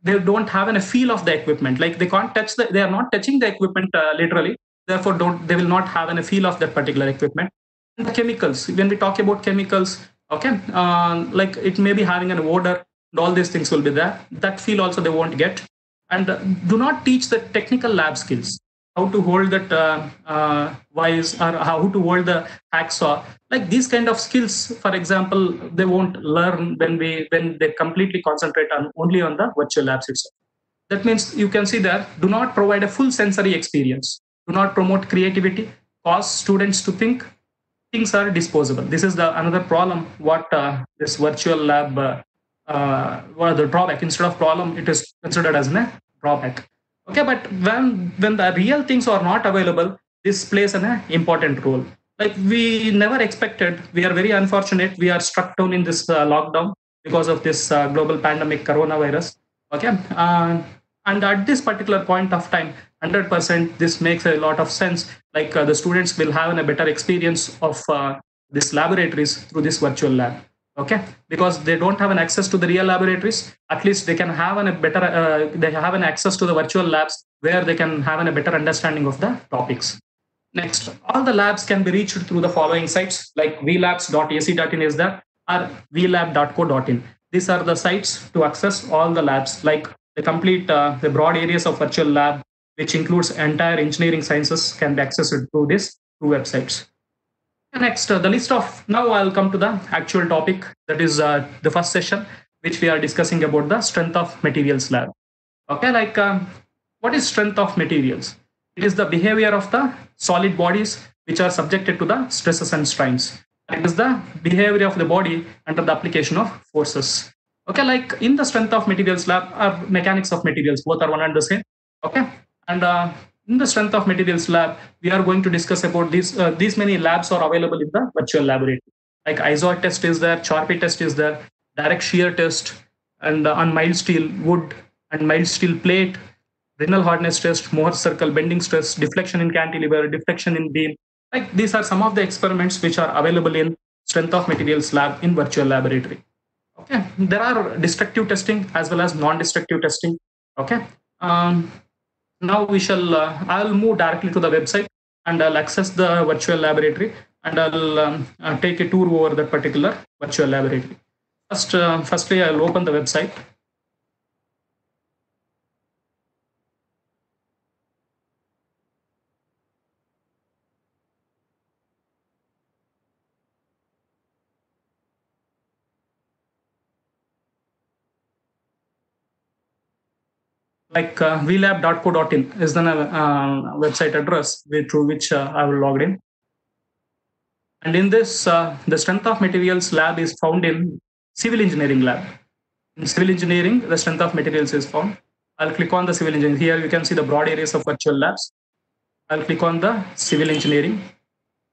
they don't have a feel of the equipment. Like they can't touch the they are not touching the equipment uh, literally therefore don't they will not have any feel of that particular equipment. And chemicals when we talk about chemicals okay uh, like it may be having an odor and all these things will be there. That feel also they won't get. And uh, do not teach the technical lab skills. How to hold that uh, uh, wise or how to hold the hacksaw. Like these kind of skills for example they won't learn when we when they completely concentrate on only on the virtual labs itself. That means you can see that do not provide a full sensory experience do not promote creativity. Cause students to think. Things are disposable. This is the another problem what uh, this virtual lab uh, uh, well, the drawback? Instead of problem it is considered as a drawback. Okay but when when the real things are not available this plays an uh, important role. Like we never expected we are very unfortunate we are struck down in this uh, lockdown because of this uh, global pandemic coronavirus. Okay and at this particular point of time 100% this makes a lot of sense. Like uh, the students will have a better experience of uh, this laboratories through this virtual lab okay? Because they don't have an access to the real laboratories. At least they can have an, a better uh, they have an access to the virtual labs where they can have an, a better understanding of the topics. Next all the labs can be reached through the following sites like vlabs.ac.in is there or vlab.co.in these are the sites to access all the labs like the complete uh, the broad areas of virtual lab which includes entire engineering sciences can be accessed through these two websites Next, uh, the list of now I'll come to the actual topic that is uh, the first session, which we are discussing about the strength of materials lab. Okay, like um, what is strength of materials? It is the behavior of the solid bodies which are subjected to the stresses and strains. It is the behavior of the body under the application of forces. Okay, like in the strength of materials lab, or mechanics of materials, both are one and the same. Okay, and uh, in the strength of materials lab we are going to discuss about these uh, these many labs are available in the virtual laboratory. Like Izod test is there charpy test is there direct shear test and uh, on mild steel wood and mild steel plate Brinell hardness test mohr circle bending stress deflection in cantilever deflection in beam. Like these are some of the experiments which are available in strength of materials lab in virtual laboratory. Okay there are destructive testing as well as non-destructive testing. Okay um, now we shall uh, i'll move directly to the website and i'll access the virtual laboratory and i'll um, uh, take a tour over that particular virtual laboratory. First uh, firstly i'll open the website like uh, vlab.co.in is the uh, website address through which uh, I will log in. And in this, uh, the strength of materials lab is found in civil engineering lab. In civil engineering, the strength of materials is found. I'll click on the civil engineering. Here you can see the broad areas of virtual labs. I'll click on the civil engineering.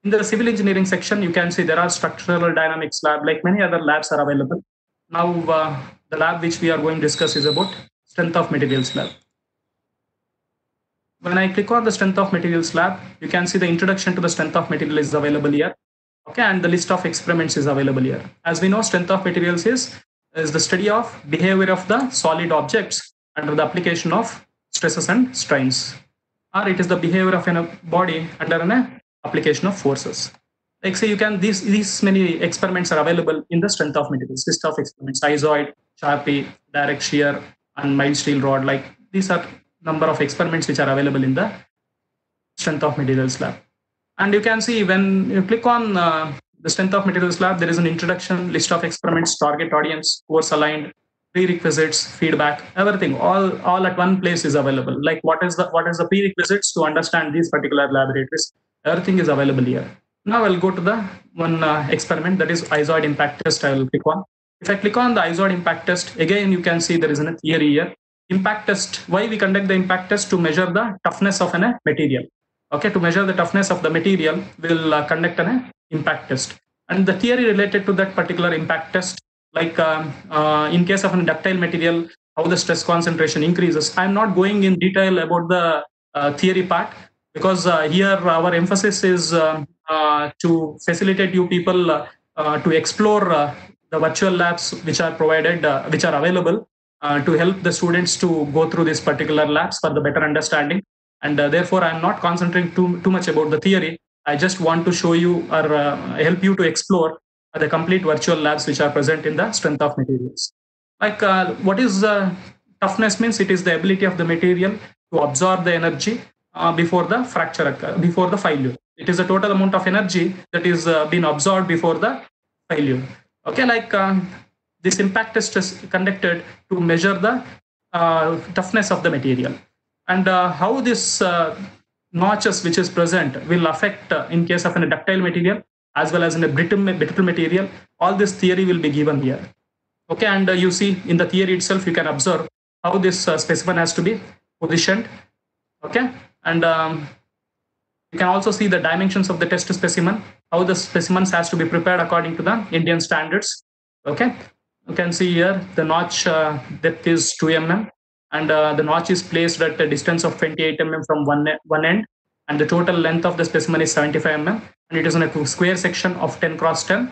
In the civil engineering section, you can see there are structural dynamics lab, like many other labs are available. Now, uh, the lab which we are going to discuss is about strength of materials lab. When I click on the strength of materials lab, you can see the introduction to the strength of material is available here. Okay, and the list of experiments is available here. As we know, strength of materials is, is the study of behavior of the solid objects under the application of stresses and strains. Or it is the behavior of a body under an application of forces. Like say you can, these, these many experiments are available in the strength of materials, list of experiments, Izod, Charpy direct shear, and mild steel rod. Like these are number of experiments which are available in the strength of materials lab. And you can see when you click on uh, the strength of materials lab, there is an introduction, list of experiments, target audience, course aligned, prerequisites, feedback, everything, all, all at one place is available. Like what is the what is the prerequisites to understand these particular laboratories? Everything is available here. Now I'll go to the one uh, experiment that is Izod impact test. I will click on. If I click on the Izod impact test, again you can see there is a theory here. Impact test. Why we conduct the impact test to measure the toughness of an material. Okay, to measure the toughness of the material, we'll uh, conduct an impact test. And the theory related to that particular impact test, like um, uh, in case of a ductile material, how the stress concentration increases. I'm not going in detail about the uh, theory part because uh, here our emphasis is um, uh, to facilitate you people uh, to explore the virtual labs which are provided, which are available to help the students to go through these particular labs for the better understanding. And therefore, I'm not concentrating too, too much about the theory. I just want to show you or help you to explore the complete virtual labs which are present in the strength of materials. Like uh, what is uh, toughness means it is the ability of the material to absorb the energy uh, before the fracture before the failure. It is the total amount of energy that is been absorbed before the failure. Okay, like this impact test is conducted to measure the toughness of the material and how this notches which is present will affect in case of a ductile material as well as in a brittle, brittle material. All this theory will be given here. Okay, and uh, you see in the theory itself, you can observe how this uh, specimen has to be positioned. Okay, and um, you can also see the dimensions of the test specimen, how the specimens has to be prepared according to the Indian standards. Okay, you can see here the notch uh, depth is 2 mm and uh, the notch is placed at a distance of 28 mm from one, one end and the total length of the specimen is 75 mm and it is in a square section of 10 cross 10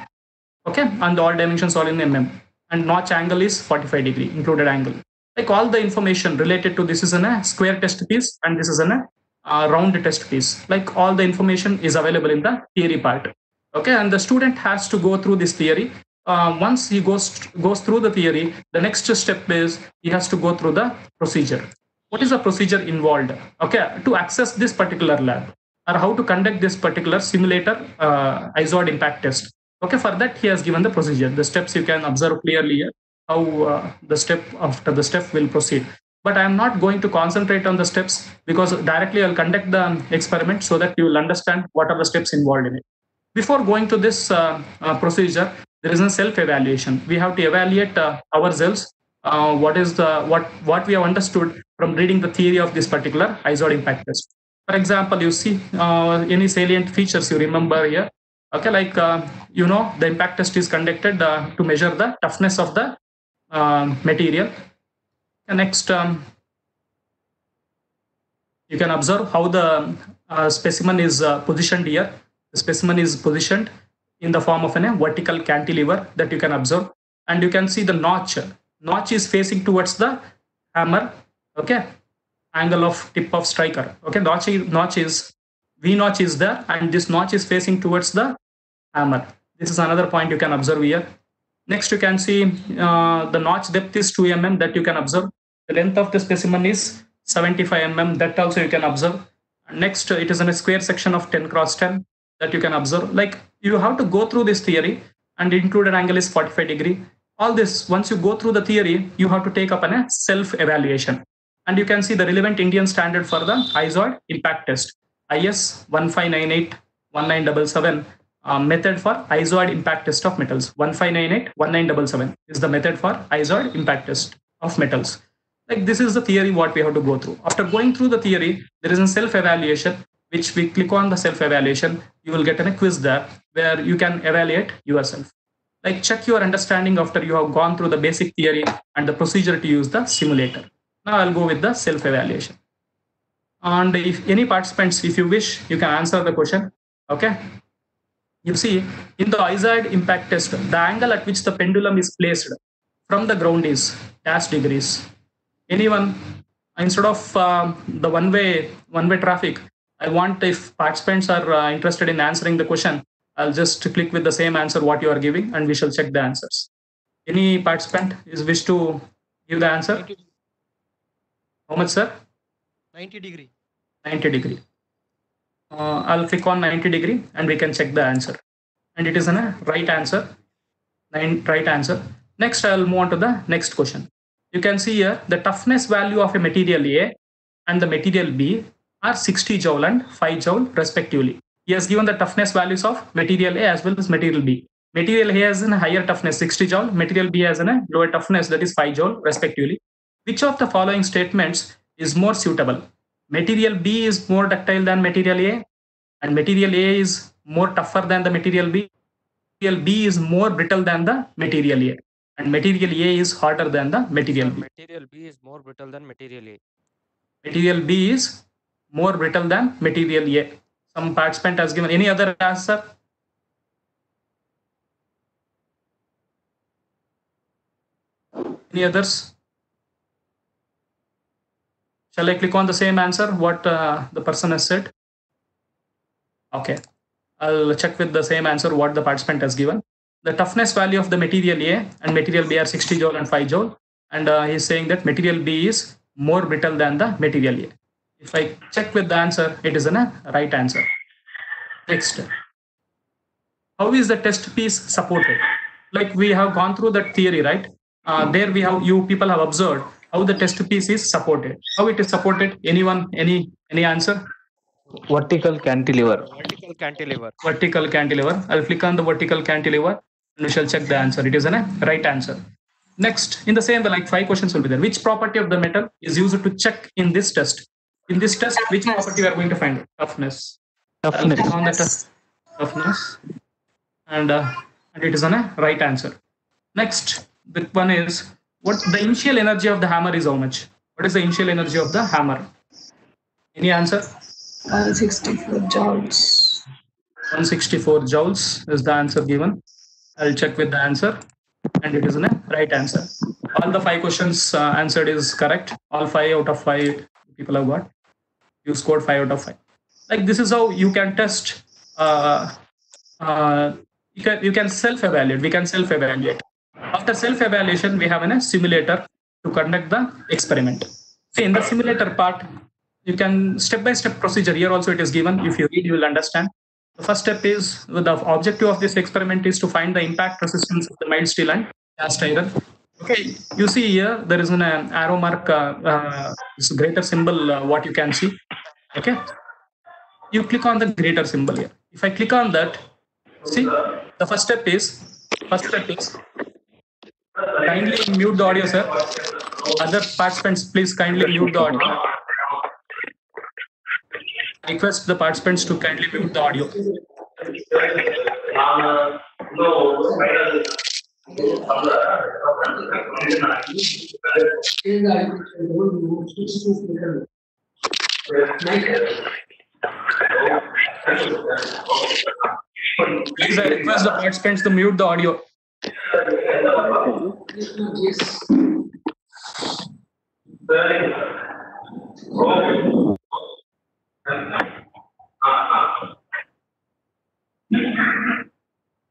okay? And all dimensions are in mm and notch angle is 45 degree included angle. Like all the information related to this is in a square test piece and this is in a uh, round test piece. Like all the information is available in the theory part. Okay and the student has to go through this theory. Uh, once he goes goes through the theory the next step is he has to go through the procedure. What is the procedure involved? Okay to access this particular lab or how to conduct this particular simulator uh, IZOD impact test. Okay for that he has given the procedure. The steps you can observe clearly here how uh, the step after the step will proceed but i am not going to concentrate on the steps because directly i'll conduct the experiment so that you will understand what are the steps involved in it. Before going to this uh, uh, procedure there is a self evaluation we have to evaluate uh, ourselves uh, what is the what what we have understood from reading the theory of this particular IZOD impact test. For example you see uh, any salient features you remember here. Okay like uh, you know the impact test is conducted to measure the toughness of the material next um, you can observe how the uh, specimen is uh, positioned here. The specimen is positioned in the form of an, a vertical cantilever that you can observe. And you can see the notch. Notch is facing towards the hammer okay? Angle of tip of striker okay? Notch is, notch is v notch is there and this notch is facing towards the hammer. This is another point you can observe here. Next you can see uh, the notch depth is 2 mm that you can observe the length of the specimen is 75 mm. That also you can observe. Next it is in a square section of 10 cross 10 that you can observe. Like you have to go through this theory and included angle is 45 degree. All this once you go through the theory you have to take up a self evaluation and you can see the relevant indian standard for the IZOD impact test. Is 1598 1977 uh, method for IZOD impact test of metals. 1598 1977 is the method for IZOD impact test of metals like this is the theory what we have to go through. After going through the theory there is a self evaluation which we click on the self evaluation you will get a quiz there where you can evaluate yourself. Like check your understanding after you have gone through the basic theory and the procedure to use the simulator. Now i'll go with the self evaluation and if any participants if you wish you can answer the question. Okay? You see in the IZOD impact test the angle at which the pendulum is placed from the ground is dash degrees anyone instead of uh, the one way one way traffic i want if participants are uh, interested in answering the question i'll just click with the same answer what you are giving and we shall check the answers. Any participant is wish to give the answer? How much sir? 90 degree. 90 degree. Uh, i'll click on 90 degree and we can check the answer. And it is a right answer. Right answer. Next i'll move on to the next question you can see here the toughness value of a material A and the material B are 60 joule and 5 joule respectively. He has given the toughness values of material A as well as material B. Material A has a higher toughness 60 joule, material B has a lower toughness that is 5 joule respectively. Which of the following statements is more suitable? Material B is more ductile than material A and material A is more tougher than the material B. Material B is more brittle than the material A and material A is harder than the material B. Material B is more brittle than material A. Material B is more brittle than material A. Some participant has given any other answer? Any others? Shall I click on the same answer what uh, the person has said? Okay, I'll check with the same answer what the participant has given the toughness value of the material A and material B are 60 joule and 5 joule. And uh, he's saying that material B is more brittle than the material A. If I check with the answer, it is a right answer. Next. How is the test piece supported? Like we have gone through that theory, right? Uh, there we have, you people have observed how the test piece is supported. How it is supported? Anyone, any, any answer? Vertical cantilever. Vertical cantilever. Vertical cantilever. I'll click on the vertical cantilever and we shall check the answer. It is a right answer. next, in the same way, like five questions will be there. Which property of the metal is used to check in this test? In this test, which property we are going to find? Toughness. Toughness. I'll on the test. Toughness. And, uh, and it is on a right answer. Next, the one is what the initial energy of the hammer is how much? What is the initial energy of the hammer? Any answer? 164 joules. 164 joules is the answer given. I'll check with the answer, and it is a right answer. All the five questions uh, answered is correct. All five out of five people have got. You scored five out of five. Like this is how you can test. Uh, uh, you can you can self evaluate. We can self evaluate. After self evaluation, we have a simulator to conduct the experiment. See in the simulator part, you can step by step procedure here also it is given if you read you will understand the first step is the objective of this experiment is to find the impact resistance of the mild steel and cast iron. Okay you see here there is an uh, arrow mark uh, uh, greater symbol uh, what you can see. Okay you click on the greater symbol here. If i click on that see the first step is first step is kindly mute the audio sir. Other participants please kindly mute the audio request the participants to kindly mute the audio. Please, I request the participants to mute the audio.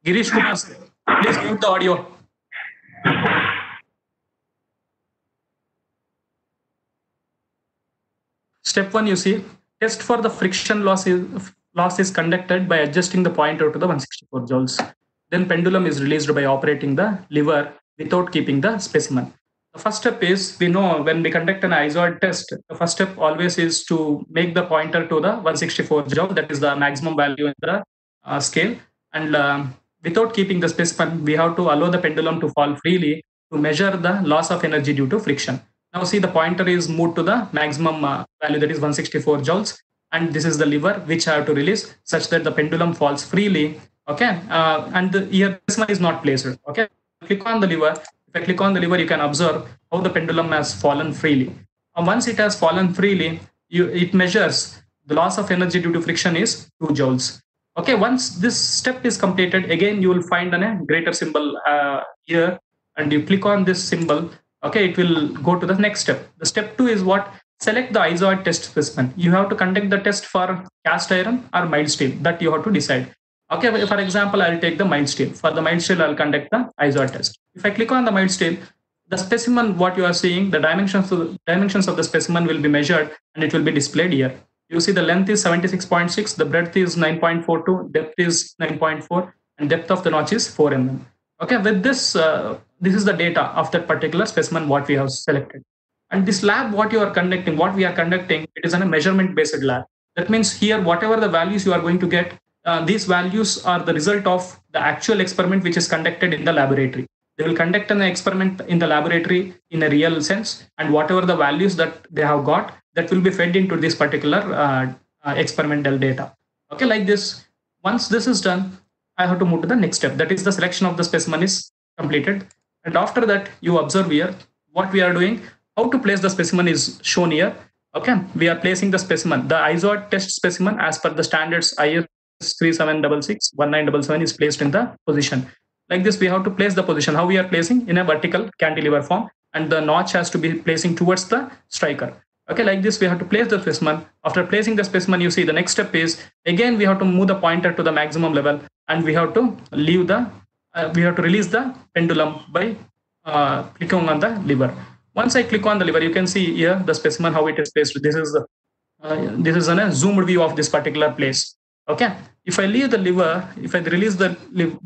Girish Kumar, please mute the audio. Step one, you see, test for the friction loss is, loss is conducted by adjusting the pointer to the 164 joules. Then pendulum is released by operating the lever without keeping the specimen. The first step is we know when we conduct an Izod test, the first step always is to make the pointer to the 164 joule, that is the maximum value in the uh, scale. And um, without keeping the specimen, we have to allow the pendulum to fall freely to measure the loss of energy due to friction. Now see the pointer is moved to the maximum uh, value that is 164 joules and this is the lever which I have to release such that the pendulum falls freely. Okay, uh, and the one is not placed. Okay, click on the lever. If I click on the lever, you can observe how the pendulum has fallen freely. And once it has fallen freely, you, it measures the loss of energy due to friction is 2 joules. Okay, once this step is completed, again you will find a greater symbol uh, here and you click on this symbol. Okay, it will go to the next step. The step 2 is what? Select the Izod test specimen. You have to conduct the test for cast iron or mild steel that you have to decide. Okay, for example, I'll take the mild steel. For the mild steel, I'll conduct the Izod test. If I click on the mild steel, the specimen, what you are seeing, the dimensions of the dimensions of the specimen will be measured and it will be displayed here. You see the length is 76.6, the breadth is 9.42, depth is 9.4, and depth of the notch is 4 mm. Okay, with this, uh, this is the data of that particular specimen what we have selected. And this lab, what you are conducting, what we are conducting, it is in a measurement-based lab. That means here, whatever the values you are going to get, uh, these values are the result of the actual experiment which is conducted in the laboratory. They will conduct an experiment in the laboratory in a real sense, and whatever the values that they have got, that will be fed into this particular uh, uh, experimental data. Okay, like this. Once this is done, I have to move to the next step. That is the selection of the specimen is completed. And after that, you observe here what we are doing. How to place the specimen is shown here. Okay, we are placing the specimen. The Izod test specimen as per the standards IS 3766 1977 is placed in the position. Like this, we have to place the position. How we are placing in a vertical cantilever form, and the notch has to be placing towards the striker. Okay, like this, we have to place the specimen. After placing the specimen, you see the next step is again we have to move the pointer to the maximum level, and we have to leave the uh, we have to release the pendulum by uh, clicking on the lever. Once I click on the lever, you can see here the specimen how it is placed. This is the uh, this is a zoomed view of this particular place. Okay, if I leave the lever, if I release the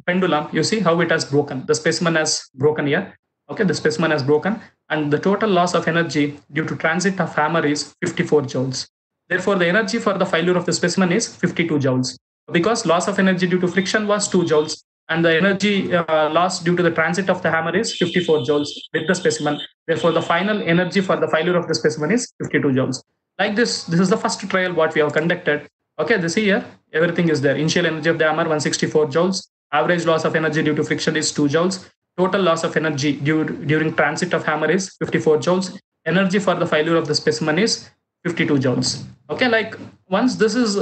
pendulum, you see how it has broken. The specimen has broken here. Okay, the specimen has broken, and the total loss of energy due to transit of hammer is 54 joules. Therefore, the energy for the failure of the specimen is 52 joules. Because loss of energy due to friction was 2 joules, and the energy uh, loss due to the transit of the hammer is 54 joules with the specimen. Therefore, the final energy for the failure of the specimen is 52 joules. Like this, this is the first trial what we have conducted. Okay, this here, everything is there. Initial energy of the hammer 164 joules. Average loss of energy due to friction is 2 joules. Total loss of energy due, during transit of hammer is 54 joules. Energy for the failure of the specimen is 52 joules. Okay, like once this is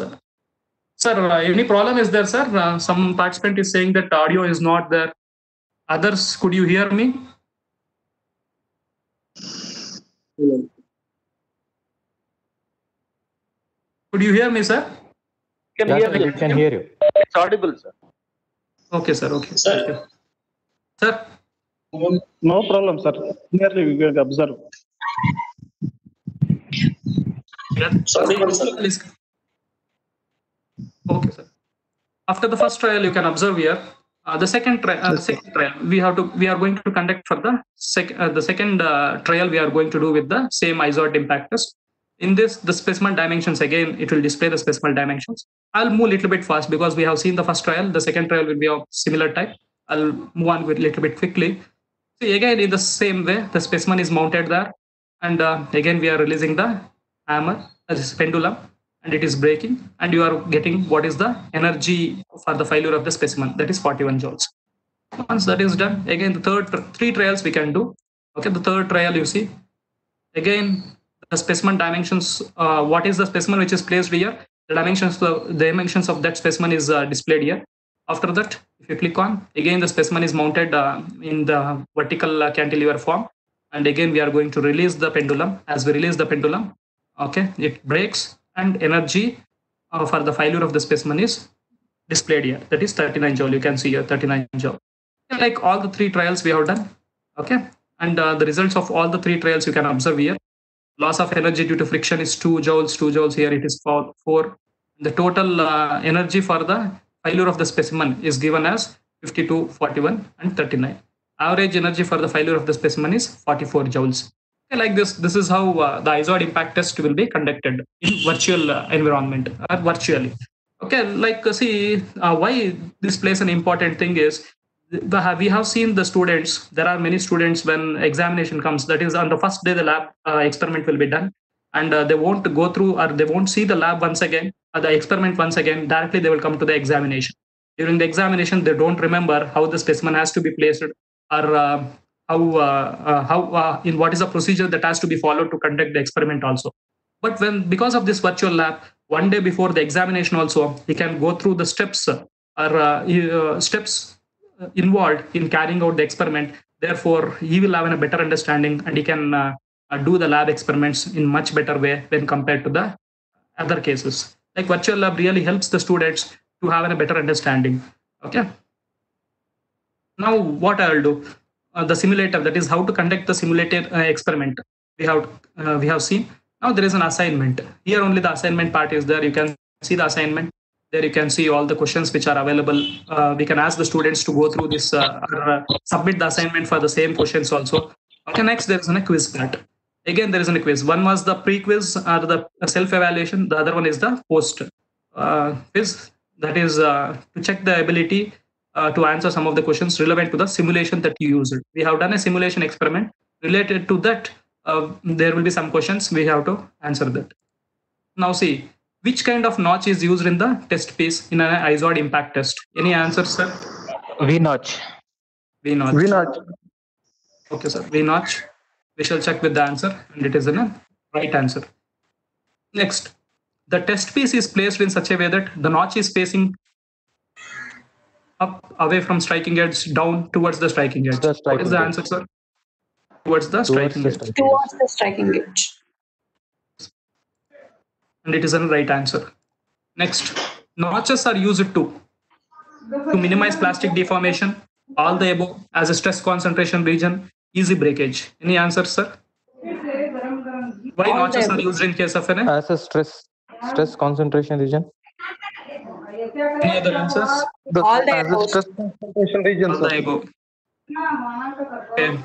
Sir, uh, any problem is there, sir? Uh, some participant is saying that audio is not there. Others, could you hear me? Could you hear me, sir? Can Yeah, hear sir, you. we can hear you. It's audible, sir. Okay, sir. Okay. Sir. Sir. No problem, sir. Clearly we will observe. Sorry, please. Okay, sir. After the first trial, you can observe here. Uh, the second trial, uh, the second trial, we have to, we are going to conduct for the sec, uh, the second uh, trial. We are going to do with the same Izod impact test. In this, the specimen dimensions again, it will display the specimen dimensions. I'll move a little bit fast because we have seen the first trial. The second trial will be of similar type. I'll move on with a little bit quickly. See again in the same way, the specimen is mounted there, and uh, again we are releasing the hammer, that is pendulum, and it is breaking, and you are getting what is the energy for the failure of the specimen, that is 41 joules. Once that is done, again the third three trials we can do. Okay, the third trial you see, again the specimen dimensions. Uh, what is the specimen which is placed here? The dimensions, the dimensions of that specimen is uh, displayed here. After that, if you click on, again the specimen is mounted uh, in the vertical uh, cantilever form, and again we are going to release the pendulum. As we release the pendulum, okay, it breaks, and energy uh, for the failure of the specimen is displayed here. That is 39 joule. You can see here 39 joule. Like all the three trials we have done, okay, and uh, the results of all the three trials you can observe here. Loss of energy due to friction is 2 joules, 2 joules here it is 4. four. The total uh, energy for the failure of the specimen is given as 52, 41 and 39. Average energy for the failure of the specimen is 44 joules. Okay, like this, this is how uh, the Izod impact test will be conducted in virtual uh, environment or virtually. Okay, like uh, see uh, why this plays an important thing is we have seen the students. There are many students when examination comes. That is on the first day the lab uh, experiment will be done, and uh, they won't go through or they won't see the lab once again, or the experiment once again. Directly they will come to the examination. During the examination, they don't remember how the specimen has to be placed or uh, how uh, how uh, in what is the procedure that has to be followed to conduct the experiment also. But when because of this virtual lab, one day before the examination also, he can go through the steps or uh, steps involved in carrying out the experiment. Therefore, he will have a better understanding and he can uh, do the lab experiments in much better way when compared to the other cases. Like virtual lab really helps the students to have a better understanding. Okay. Now, what I'll do, uh, the simulator, that is how to conduct the simulated uh, experiment. We have uh, we have seen. Now there is an assignment. Here only the assignment part is there. You can see the assignment there you can see all the questions which are available. Uh, we can ask the students to go through this uh, or uh, submit the assignment for the same questions also. Okay, next there is a quiz part. Again, there is a quiz. One was the pre-quiz or the self-evaluation. The other one is the post quiz. That is to check the ability to answer some of the questions relevant to the simulation that you used. We have done a simulation experiment related to that. there will be some questions we have to answer that. Now see, which kind of notch is used in the test piece in an Izod impact test? Any answers, sir? V notch. V notch. V notch. Okay, sir. V notch. We shall check with the answer, and it is a right answer. Next, the test piece is placed in such a way that the notch is facing up away from striking edge, down towards the striking edge. The striking what is the striking answer, sir? Towards the striking the edge. striking Towards the striking edge. And it is a right answer. Next, notches are used to to minimize plastic deformation, all the above as a stress concentration region, easy breakage. Any answers, sir? Why All notches are used in case of an As a stress stress concentration region. any other answers? All the as a above. stress concentration region, All the above. Okay.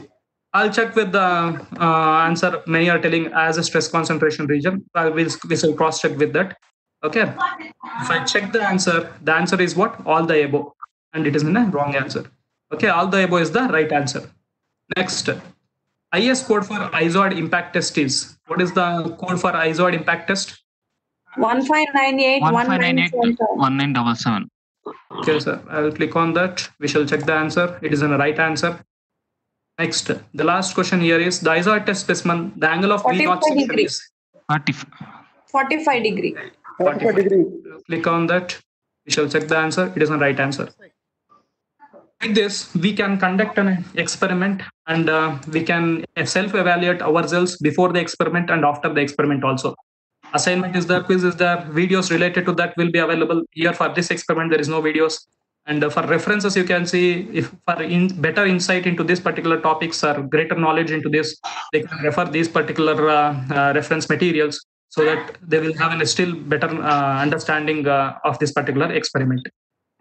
I'll check with the uh, answer. Many are telling as a stress concentration region. I will we shall cross check with that. Okay. If I check the answer, the answer is what? All the above. and it is in a wrong answer. Okay, all the above is the right answer. Next, IS code for Izod impact test is what is the code for Izod impact test? 1598 1977. Okay, sir. I will click on that. We shall check the answer. It is in the right answer. Next, the last question here is the Izod test specimen. The angle of V 45 naught section degree. is 45 degree. 45 degree. Click on that. We shall check the answer. It is the right answer. Like this, we can conduct an experiment and uh, we can self-evaluate ourselves before the experiment and after the experiment also. Assignment is there, quiz is there, videos related to that will be available. Here for this experiment, there is no videos. And for references, you can see if for in better insight into this particular topics or greater knowledge into this, they can refer these particular uh, uh, reference materials so that they will have a still better uh, understanding uh, of this particular experiment.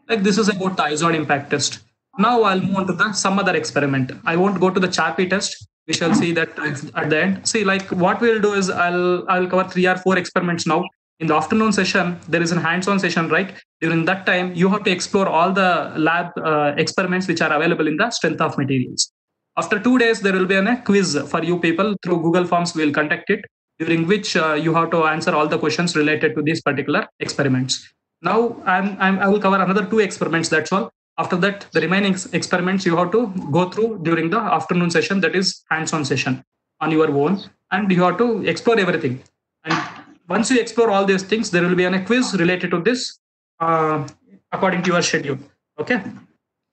Like this is about the impact test. Now I'll move on to the some other experiment. I won't go to the CHARPY test. We shall see that at the end. See, like what we'll do is I'll I'll cover three or four experiments now. In the afternoon session, there is a hands-on session, right? During that time, you have to explore all the lab uh, experiments which are available in the strength of materials. After two days, there will be a quiz for you people through Google Forms. We'll conduct it, during which uh, you have to answer all the questions related to these particular experiments. Now, I'm, I'm, I will cover another two experiments. That's all. After that, the remaining ex- experiments you have to go through during the afternoon session, that is hands-on session on your own, and you have to explore everything. And once you explore all these things, there will be a quiz related to this uh, according to your schedule. Okay.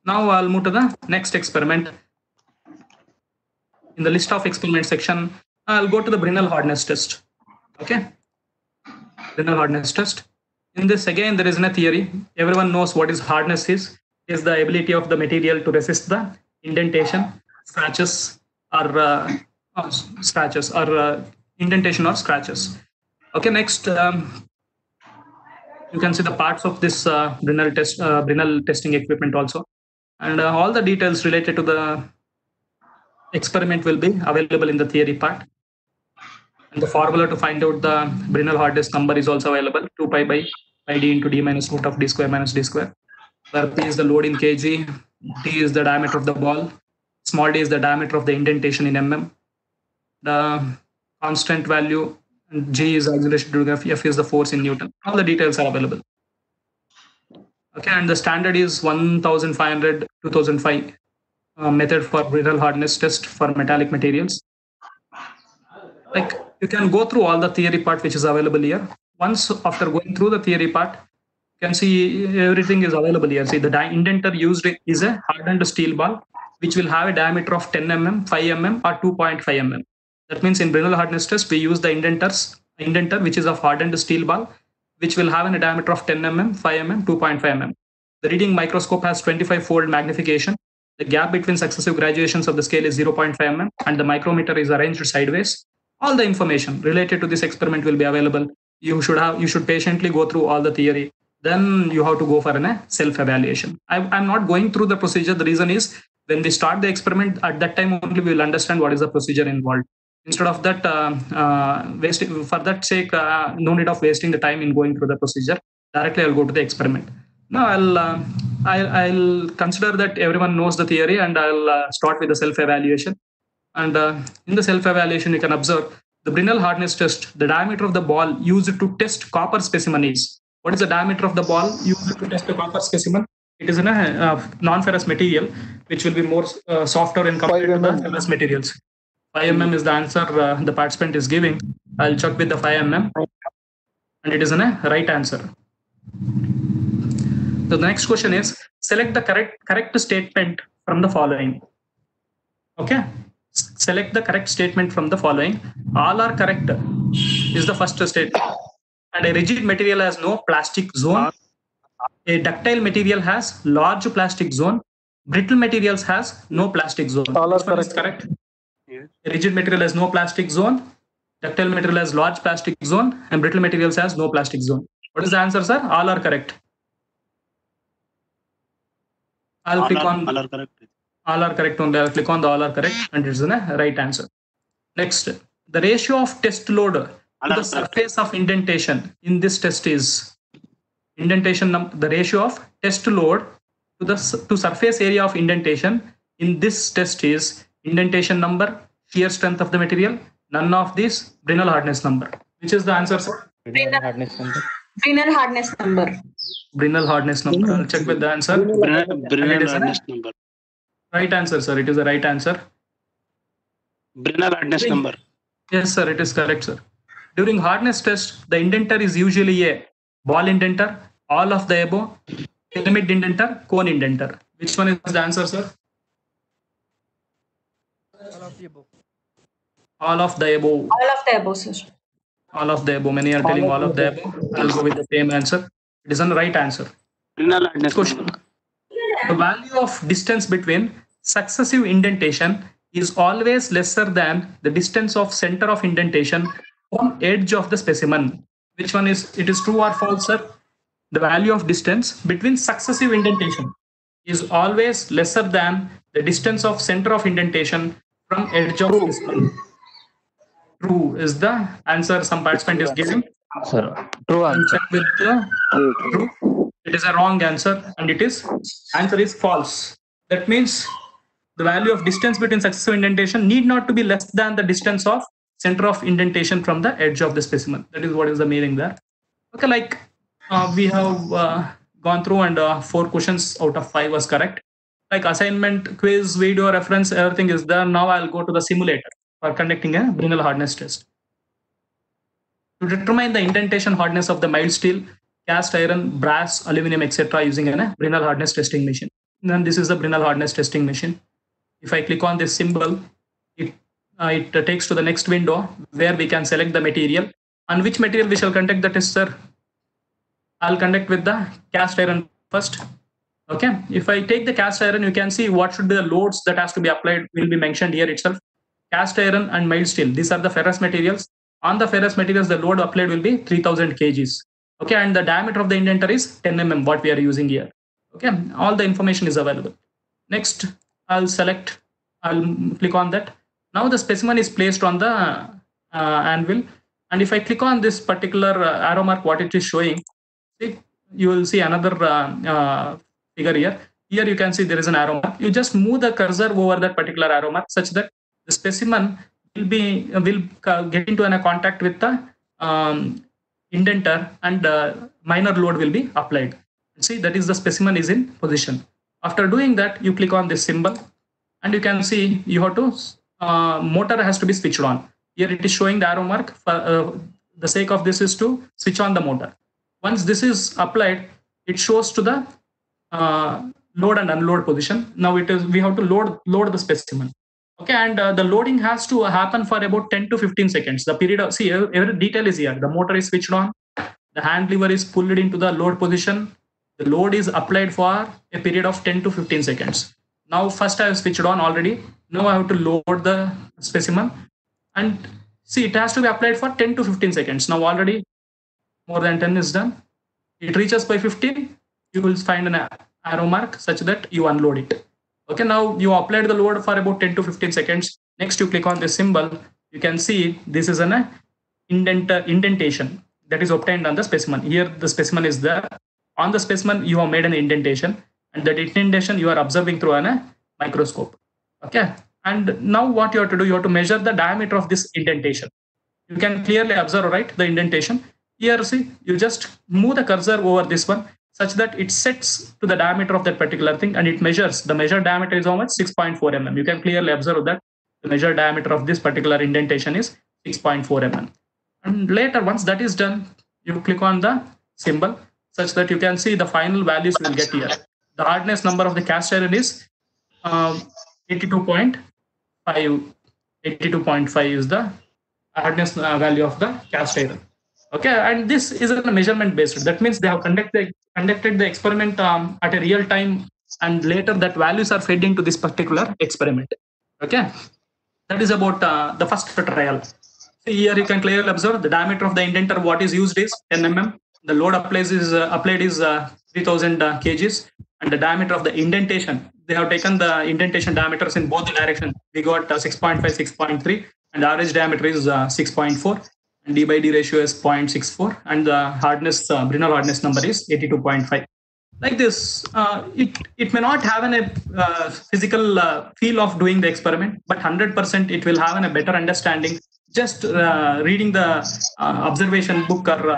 Now I'll move to the next experiment. In the list of experiment section, I'll go to the Brinell hardness test. Okay. Brinell hardness test. In this again, there is a theory. Everyone knows what is hardness is. Is the ability of the material to resist the indentation, scratches, or uh, scratches, or uh, indentation or scratches. Okay. Next, um, you can see the parts of this uh, Brinell test, uh, Brinell testing equipment also, and uh, all the details related to the experiment will be available in the theory part. And the formula to find out the Brinell hardness number is also available 2 pi by pi d into d minus root of d square minus d square. Where p is the load in kg, d is the diameter of the ball, small d is the diameter of the indentation in mm. The constant value g is acceleration due to f, f is the force in Newton. All the details are available. Okay, and the standard is 1500 2005 uh, method for Brinell hardness test for metallic materials. Like you can go through all the theory part which is available here. Once after going through the theory part, you can see everything is available here. See the indenter used is a hardened steel ball which will have a diameter of 10 mm, 5 mm, or 2.5 mm. That means in Brinell hardness test we use the indenters indenter which is of hardened steel ball which will have a diameter of 10 mm, 5 mm, 2.5 mm. The reading microscope has 25 fold magnification. The gap between successive graduations of the scale is 0.5 mm and the micrometer is arranged sideways. All the information related to this experiment will be available. You should have you should patiently go through all the theory. Then you have to go for a self-evaluation. I, I'm not going through the procedure. The reason is when we start the experiment at that time only we will understand what is the procedure involved instead of that uh, uh, wasting for that sake uh, no need of wasting the time in going through the procedure. Directly i'll go to the experiment. Now i'll uh, I'll, I'll consider that everyone knows the theory and i'll uh, start with the self evaluation and uh, in the self evaluation you can observe the brinell hardness test the diameter of the ball used to test copper specimen is. What is the diameter of the ball used to test the copper specimen? It is in a uh, non-ferrous material which will be more uh, softer in compared to the ferrous materials 5 mm is the answer uh, the participant is giving. I'll check with the 5 mm. And it is in a right answer. So the next question is select the correct correct statement from the following. Okay. Select the correct statement from the following. All are correct is the first statement. And a rigid material has no plastic zone. A ductile material has large plastic zone. Brittle materials has no plastic zone. All are correct. correct. A rigid material has no plastic zone. Ductile material has large plastic zone, and brittle materials has no plastic zone. What is the answer, sir? All are correct. I'll All click are- on all are correct. All are correct only. I'll click on the all are correct, and it's the right answer. Next, the ratio of test load to the surface of indentation in this test is indentation. The ratio of test load to the to surface area of indentation in this test is indentation number, shear strength of the material, none of these, Brinell hardness number. Which is the answer, sir? Brinell hardness number. Brinell hardness number. Brinell hardness number. I'll check with the answer. Brinell Brinell is a hardness number. Right answer, sir. It is the right answer. Brinell hardness number. Yes, sir. It is correct, sir. During hardness test, the indenter is usually a ball indenter, all of the above, pyramid indenter, cone indenter. Which one is the answer, sir? All of the above. All of the above, sir. All of the above. Many are telling all of the above. I'll go with the same answer. It is the right answer. Brinell Question. The value of distance between successive indentation is always lesser than the distance of center of indentation from edge of the specimen. Which one is it is true or false, sir? The value of distance between successive indentation is always lesser than the distance of center of indentation from edge of specimen. True is the answer some participant is giving. Sir, true answer. with the true. It is a wrong answer, and it is answer is false. That means the value of distance between successive indentation need not to be less than the distance of center of indentation from the edge of the specimen. That is what is the meaning there. Okay, like uh, we have uh, gone through, and uh, four questions out of five was correct. Like assignment, quiz, video reference, everything is there. Now I'll go to the simulator for conducting a Brinell hardness test. To determine the indentation hardness of the mild steel, cast iron, brass, aluminum, etc., using a Brinell hardness testing machine. Then this is the Brinell hardness testing machine. If I click on this symbol, it uh, it takes to the next window where we can select the material. And which material we shall conduct the test, sir? I'll conduct with the cast iron first. Okay. If I take the cast iron, you can see what should be the loads that has to be applied will be mentioned here itself. Cast iron and mild steel. These are the ferrous materials. On the ferrous materials, the load applied will be 3000 kgs. Okay. And the diameter of the indenter is 10 mm, what we are using here. Okay. All the information is available. Next, I'll select, I'll click on that. Now the specimen is placed on the uh, anvil. And if I click on this particular uh, arrow mark, what it is showing, see, you will see another uh, uh, figure here. Here you can see there is an arrow mark. You just move the cursor over that particular arrow mark such that the specimen will be will get into a contact with the um, indenter and minor load will be applied. See that is the specimen is in position. After doing that, you click on this symbol and you can see you have to uh, motor has to be switched on. Here it is showing the arrow mark. For uh, the sake of this is to switch on the motor. Once this is applied, it shows to the uh, load and unload position. Now it is we have to load load the specimen. Okay, and uh, the loading has to happen for about 10 to 15 seconds. The period of see every every detail is here. The motor is switched on. The hand lever is pulled into the load position. The load is applied for a period of 10 to 15 seconds. Now first I have switched on already. Now I have to load the specimen and see it has to be applied for 10 to 15 seconds. Now already more than 10 is done. It reaches by 15, you will find an arrow mark such that you unload it. Okay, now you applied the load for about 10 to 15 seconds. Next, you click on this symbol. You can see this is an uh, indent, indentation that is obtained on the specimen. Here, the specimen is there. On the specimen, you have made an indentation, and that indentation you are observing through an, a microscope. Okay, and now what you have to do, you have to measure the diameter of this indentation. You can clearly observe, right, the indentation. Here, see, you just move the cursor over this one such that it sets to the diameter of that particular thing and it measures. The measured diameter is how much? 6.4 mm. You can clearly observe that the measured diameter of this particular indentation is 6.4 mm. And later, once that is done, you click on the symbol such that you can see the final values will get here. The hardness number of the cast iron is um, 82.5. 82.5 is the hardness uh, value of the cast iron. Okay, and this is a measurement based. That means they have conducted conducted the experiment um, at a real time, and later that values are fed into this particular experiment. Okay, that is about uh, the first trial. Here you can clearly observe the diameter of the indenter. What is used is 10 mm. The load applies is uh, applied is uh, 3000 uh, kgs, and the diameter of the indentation. They have taken the indentation diameters in both the directions. We got uh, 6.5, 6.3, and average diameter is uh, 6.4 and d by d ratio is 0.64 and the hardness uh, hardness number is 82.5 like this, uh, it, it may not have an, a uh, physical uh, feel of doing the experiment, but 100% it will have an, a better understanding just uh, reading the uh, observation book or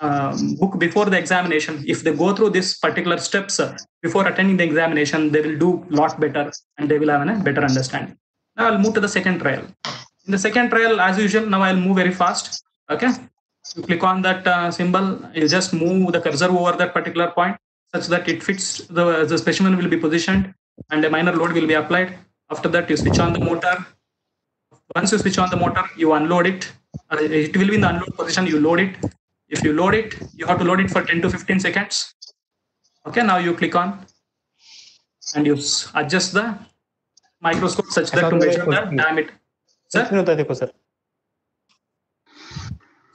um, book before the examination. If they go through this particular steps before attending the examination, they will do lot better and they will have an, a better understanding. Now I'll move to the second trial. In the second trial, as usual, now I'll move very fast. Okay. You click on that uh, symbol, you just move the cursor over that particular point such that it fits the, the specimen will be positioned and a minor load will be applied. After that, you switch on the motor. Once you switch on the motor, you unload it. Uh, it will be in the unload position, you load it. If you load it, you have to load it for 10 to 15 seconds. Okay, now you click on and you adjust the microscope such that to measure the diameter. Sir?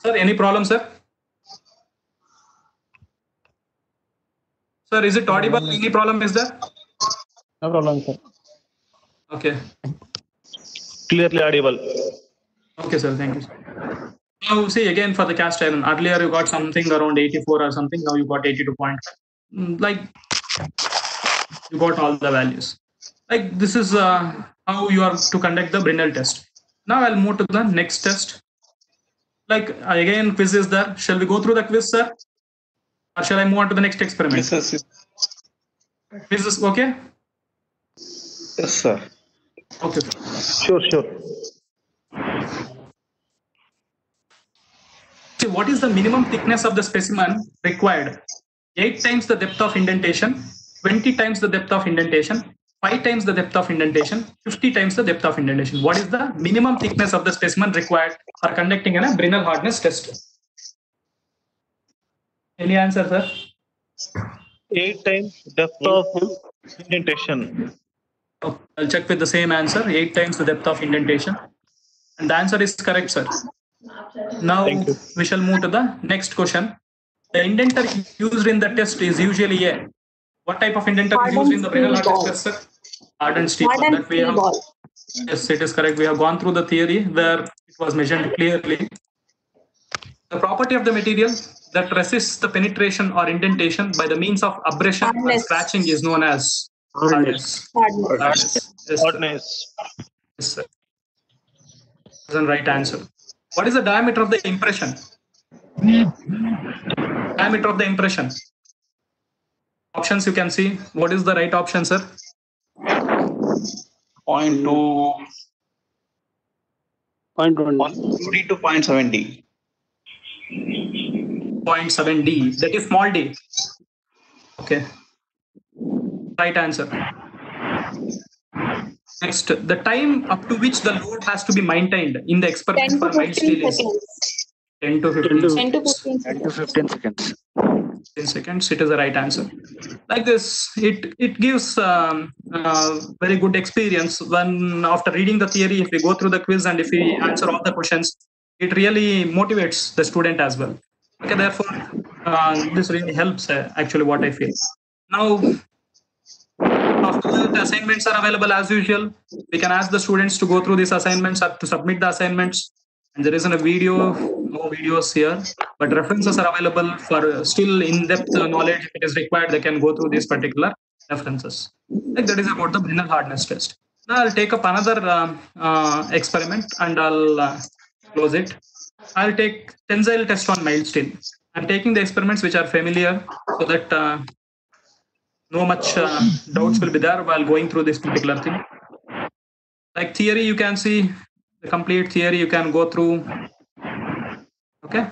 Sir. Sir, any problem, sir? Sir, is it audible? Any problem is there? No problem, sir. Okay. Clearly audible. Okay, sir. Thank you. Sir. Now, see again for the cast iron. Earlier you got something around 84 or something. Now you got 82.5. Mm, Like you got all the values. Like this is uh, how you are to conduct the Brinell test. Now I'll move to the next test. Like again, quiz is there. Shall we go through the quiz, sir? Or shall I move on to the next experiment? Yes, sir. yes. Quiz is okay? Yes, sir. Okay. Sure, sure. See, what is the minimum thickness of the specimen required? 8 times the depth of indentation, 20 times the depth of indentation, 5 times the depth of indentation, 50 times the depth of indentation. What is the minimum thickness of the specimen required for conducting a Brinell hardness test? Any answer, sir? Eight times depth of indentation. Oh, I'll check with the same answer, 8 times the depth of indentation. And the answer is correct, sir. Now we shall move to the next question. The indenter used in the test is usually a what type of indenter is used in the Brinell steel hardness test, sir? Hardened steel. Hardened That we steel have, ball. yes, it is correct. We have gone through the theory where it was mentioned clearly. The property of the material that resists the penetration or indentation by the means of abrasion and scratching is known as hardness. Hardness. Hardness. Yes, sir. Hardness. Yes, sir. That's the right answer. What is the diameter of the impression? Diameter of the impression. Options you can see. What is the right option, sir? Point two. Point twenty. 2D to 0.70. 0.7 D. That is small d. Okay. Right answer. Next, the time up to which the load has to be maintained in the experiment for mild 15 steel is seconds. 10 to 15 10 to 15 Ten to fifteen seconds. 10 seconds it is the right answer. Like this it it gives um, uh, very good experience when after reading the theory if we go through the quiz and if we answer all the questions it really motivates the student as well. Okay therefore uh, this really helps uh, actually what i feel. Now after that assignments are available as usual. We can ask the students to go through these assignments or to submit the assignments and there isn't a video no videos here but references are available for uh, still in-depth knowledge if it is required. They can go through these particular references. Like that is about the Brinell hardness test. Now i'll take up another um, uh, experiment and i'll uh, close it. I'll take tensile test on mild steel. I'm taking the experiments which are familiar so that uh, no much uh, doubts will be there while going through this particular thing. Like theory you can see complete theory you can go through. Okay?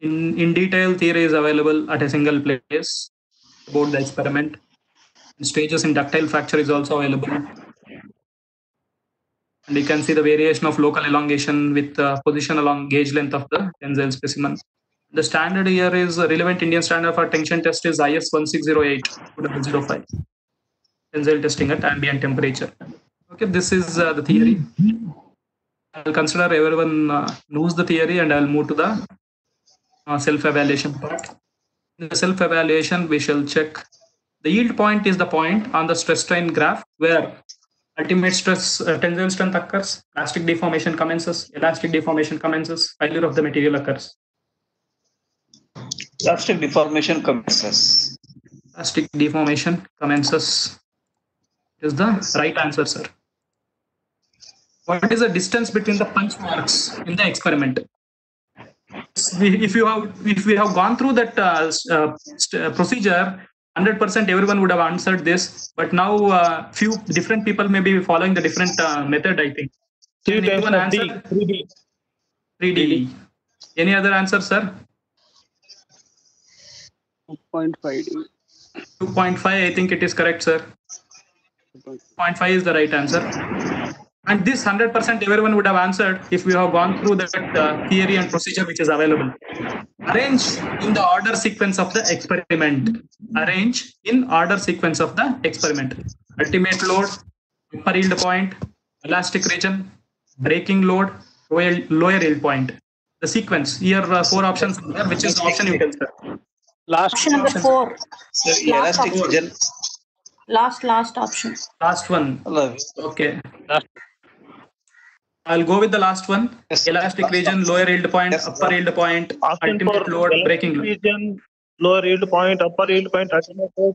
In in detail theory is available at a single place. About the experiment. Stages in ductile fracture is also available. And you can see the variation of local elongation with uh, position along gauge length of the tensile specimen. The standard here is relevant indian standard for tension test is is 1608 2005 tensile testing at ambient temperature okay this is uh, the theory I'll consider everyone uh, knows the theory and I'll move to the uh, self-evaluation part. In the self-evaluation, we shall check the yield point is the point on the stress strain graph where ultimate stress uh, tensile strength occurs, plastic deformation commences, elastic deformation commences, failure of the material occurs. Plastic deformation commences. Plastic deformation commences. Is the right answer, sir. What is the distance between the punch marks in the experiment? If you have if we have gone through that uh, uh, uh, procedure, hundred percent everyone would have answered this. But now uh, few different people may be following the different uh, method. I think. Three Can times anyone of D. 3D. 3D. Any other answer, sir? 2.5D. 2.5, I think it is correct, sir. 0.5 is the right answer. And this 100% everyone would have answered if we have gone through that uh, theory and procedure which is available. Arrange in the order sequence of the experiment. Arrange in order sequence of the experiment. Ultimate load, upper yield point, elastic region, breaking load, lower, yield point. The sequence. Here uh, four options there. Which is the option you can sir? Last Option number four. Sir, elastic region. Last, last option. Last one. Okay. I'll go with the last one. Elastic region, lower yield point, upper yield point, Option ultimate load, breaking load. region, lower yield point, upper yield point, ultimate load.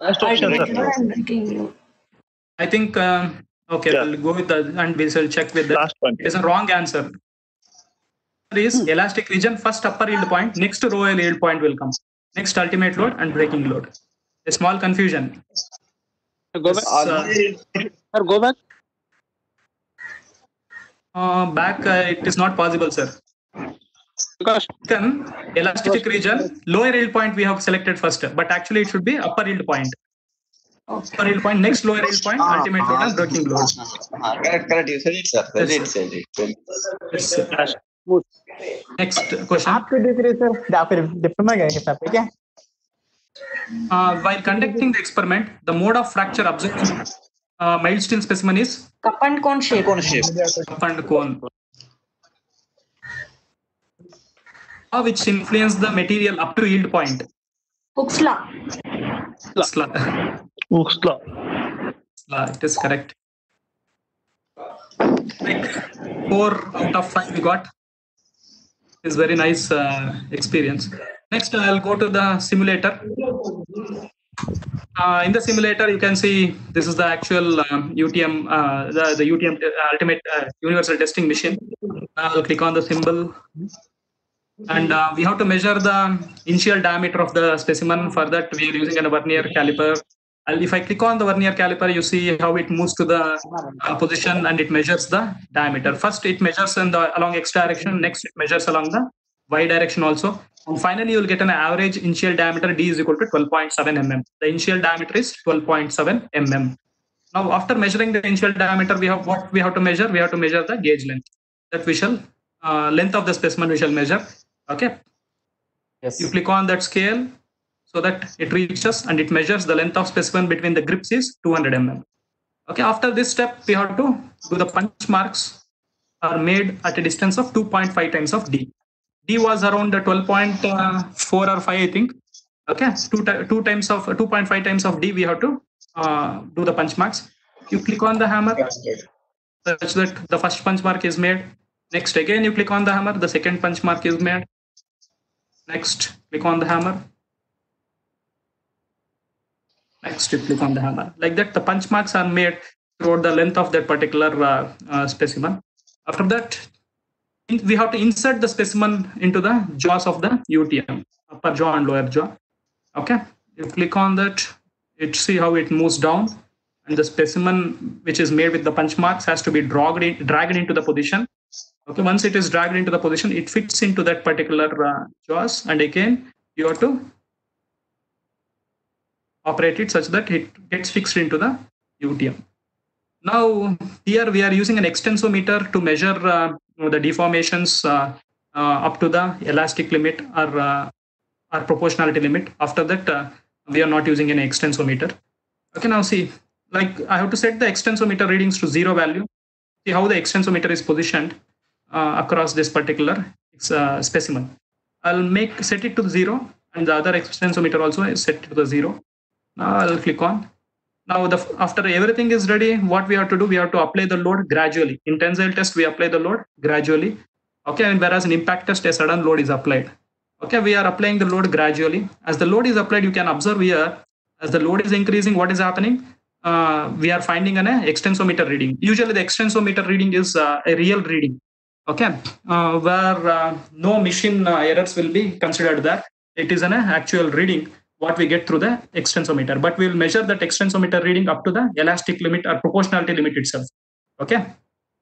Last option, sir. breaking load. I think, um, okay, we'll go with the, and we shall check with the. Last one. It is a wrong answer. There is elastic region, first upper yield point, next lower yield point will come. Next ultimate load and breaking load. A small confusion. Go back. Yes, uh, Sir, go back. Uh, back, uh, it is not possible, sir. Because Then elastic region, lower yield point we have selected first, but actually it should be upper yield point. Okay. Upper yield point, next lower yield point, ah, ultimate load ah, and breaking load. Ah, Correct, correct. You said it, sir. Said Yes, it, said it. Yes, sir. Next question. आपके degree sir या फिर diploma ठीक है Uh, while conducting the experiment, the mode of fracture observed in uh, mild steel specimen is Cup and cone shape. Cone shape. cup and cone. Uh, which influence the material up to yield point. Hooke's law. Sla. Hooke's law. Sla, It is correct. Like four out of five we got. It's very nice uh, experience. Next, I'll go to the simulator. Uh, in the simulator, you can see this is the actual um, UTM, uh, the, the UTM uh, Ultimate uh, Universal Testing Machine. I'll click on the symbol. And uh, we have to measure the initial diameter of the specimen. For that, we are using a vernier caliper. And if I click on the vernier caliper, you see how it moves to the uh, position and it measures the diameter. First, it measures in the along x direction. Next, it measures along the y direction also. And finally, you'll get an average initial diameter d is equal to 12.7 mm. The initial diameter is 12.7 mm. Now, after measuring the initial diameter, we have what we have to measure. We have to measure the gauge length. That we shall uh, length of the specimen we shall measure. Okay. Yes. You click on that scale so that it reaches and it measures the length of specimen between the grips is 200 mm. Okay. After this step, we have to do the punch marks are made at a distance of 2.5 times of d. D was around the 12.4 or 5, I think. Okay, two, two times of 2.5 times of D, we have to uh, do the punch marks. You click on the hammer such that the first punch mark is made. Next, again, you click on the hammer, the second punch mark is made. Next, click on the hammer. Next, you click on the hammer. Like that, the punch marks are made throughout the length of that particular uh, uh, specimen. After that, we have to insert the specimen into the jaws of the UTM, upper jaw and lower jaw. Okay, you click on that, it see how it moves down, and the specimen which is made with the punch marks has to be dragged in, dragged into the position. Okay, once it is dragged into the position, it fits into that particular uh, jaws, and again you have to operate it such that it gets fixed into the UTM. Now, here we are using an extensometer to measure uh, the deformations uh, uh, up to the elastic limit or, uh, or proportionality limit. After that, we are not using any extensometer. Okay, now see, like I have to set the extensometer readings to zero value. See how the extensometer is positioned across this particular specimen. I'll make set it to zero, and the other extensometer also is set to the zero. Now I'll click on. Now, the, after everything is ready, what we have to do, we have to apply the load gradually. In tensile test, we apply the load gradually. Okay, and whereas in impact test, a sudden load is applied. Okay, we are applying the load gradually. As the load is applied, you can observe here, as the load is increasing, what is happening? Uh, we are finding an uh, extensometer reading. Usually the extensometer reading is uh, a real reading. Okay, uh, where uh, no machine uh, errors will be considered there. It is an actual reading what we get through the extensometer, but we will measure that extensometer reading up to the elastic limit or proportionality limit itself. Okay,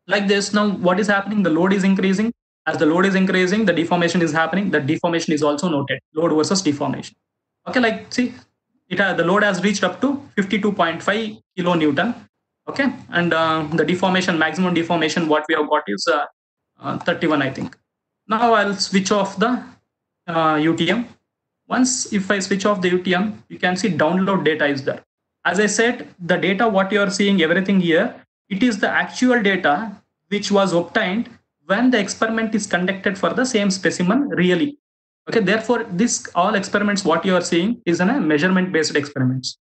like this. Now, what is happening? The load is increasing. As the load is increasing, the deformation is happening. The deformation is also noted. Load versus deformation. Okay, like see, it the load has reached up to 52.5 kilonewton. Okay, and uh, the deformation, maximum deformation, what we have got is uh, uh, 31, I think. Now I'll switch off the uh, UTM. Once if I switch off the UTM, you can see download data is there. As I said, the data what you are seeing, everything here, it is the actual data which was obtained when the experiment is conducted for the same specimen really. Okay, therefore, this all experiments what you are seeing is in a measurement based experiments.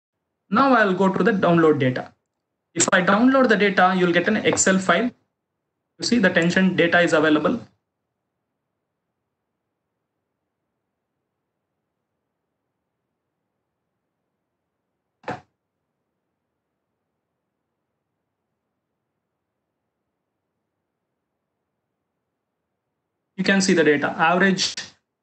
Now I'll go to the download data. If I download the data, you'll get an Excel file. You see the tension data is available. You can see the data. Average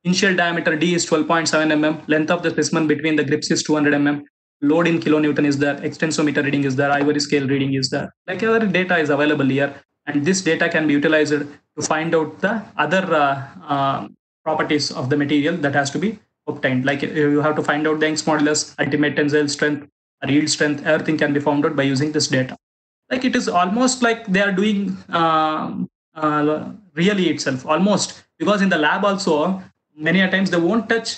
initial diameter D is 12.7 mm. Length of the specimen between the grips is 200 mm. Load in kilonewton is there. Extensometer reading is there. Ivory scale reading is there. Like other data is available here. And this data can be utilized to find out the other uh, uh, properties of the material that has to be obtained. Like you have to find out the Young's modulus, ultimate tensile strength, yield strength, everything can be found out by using this data. Like it is almost like they are doing um, uh, really itself, almost because in the lab also many times they won't touch.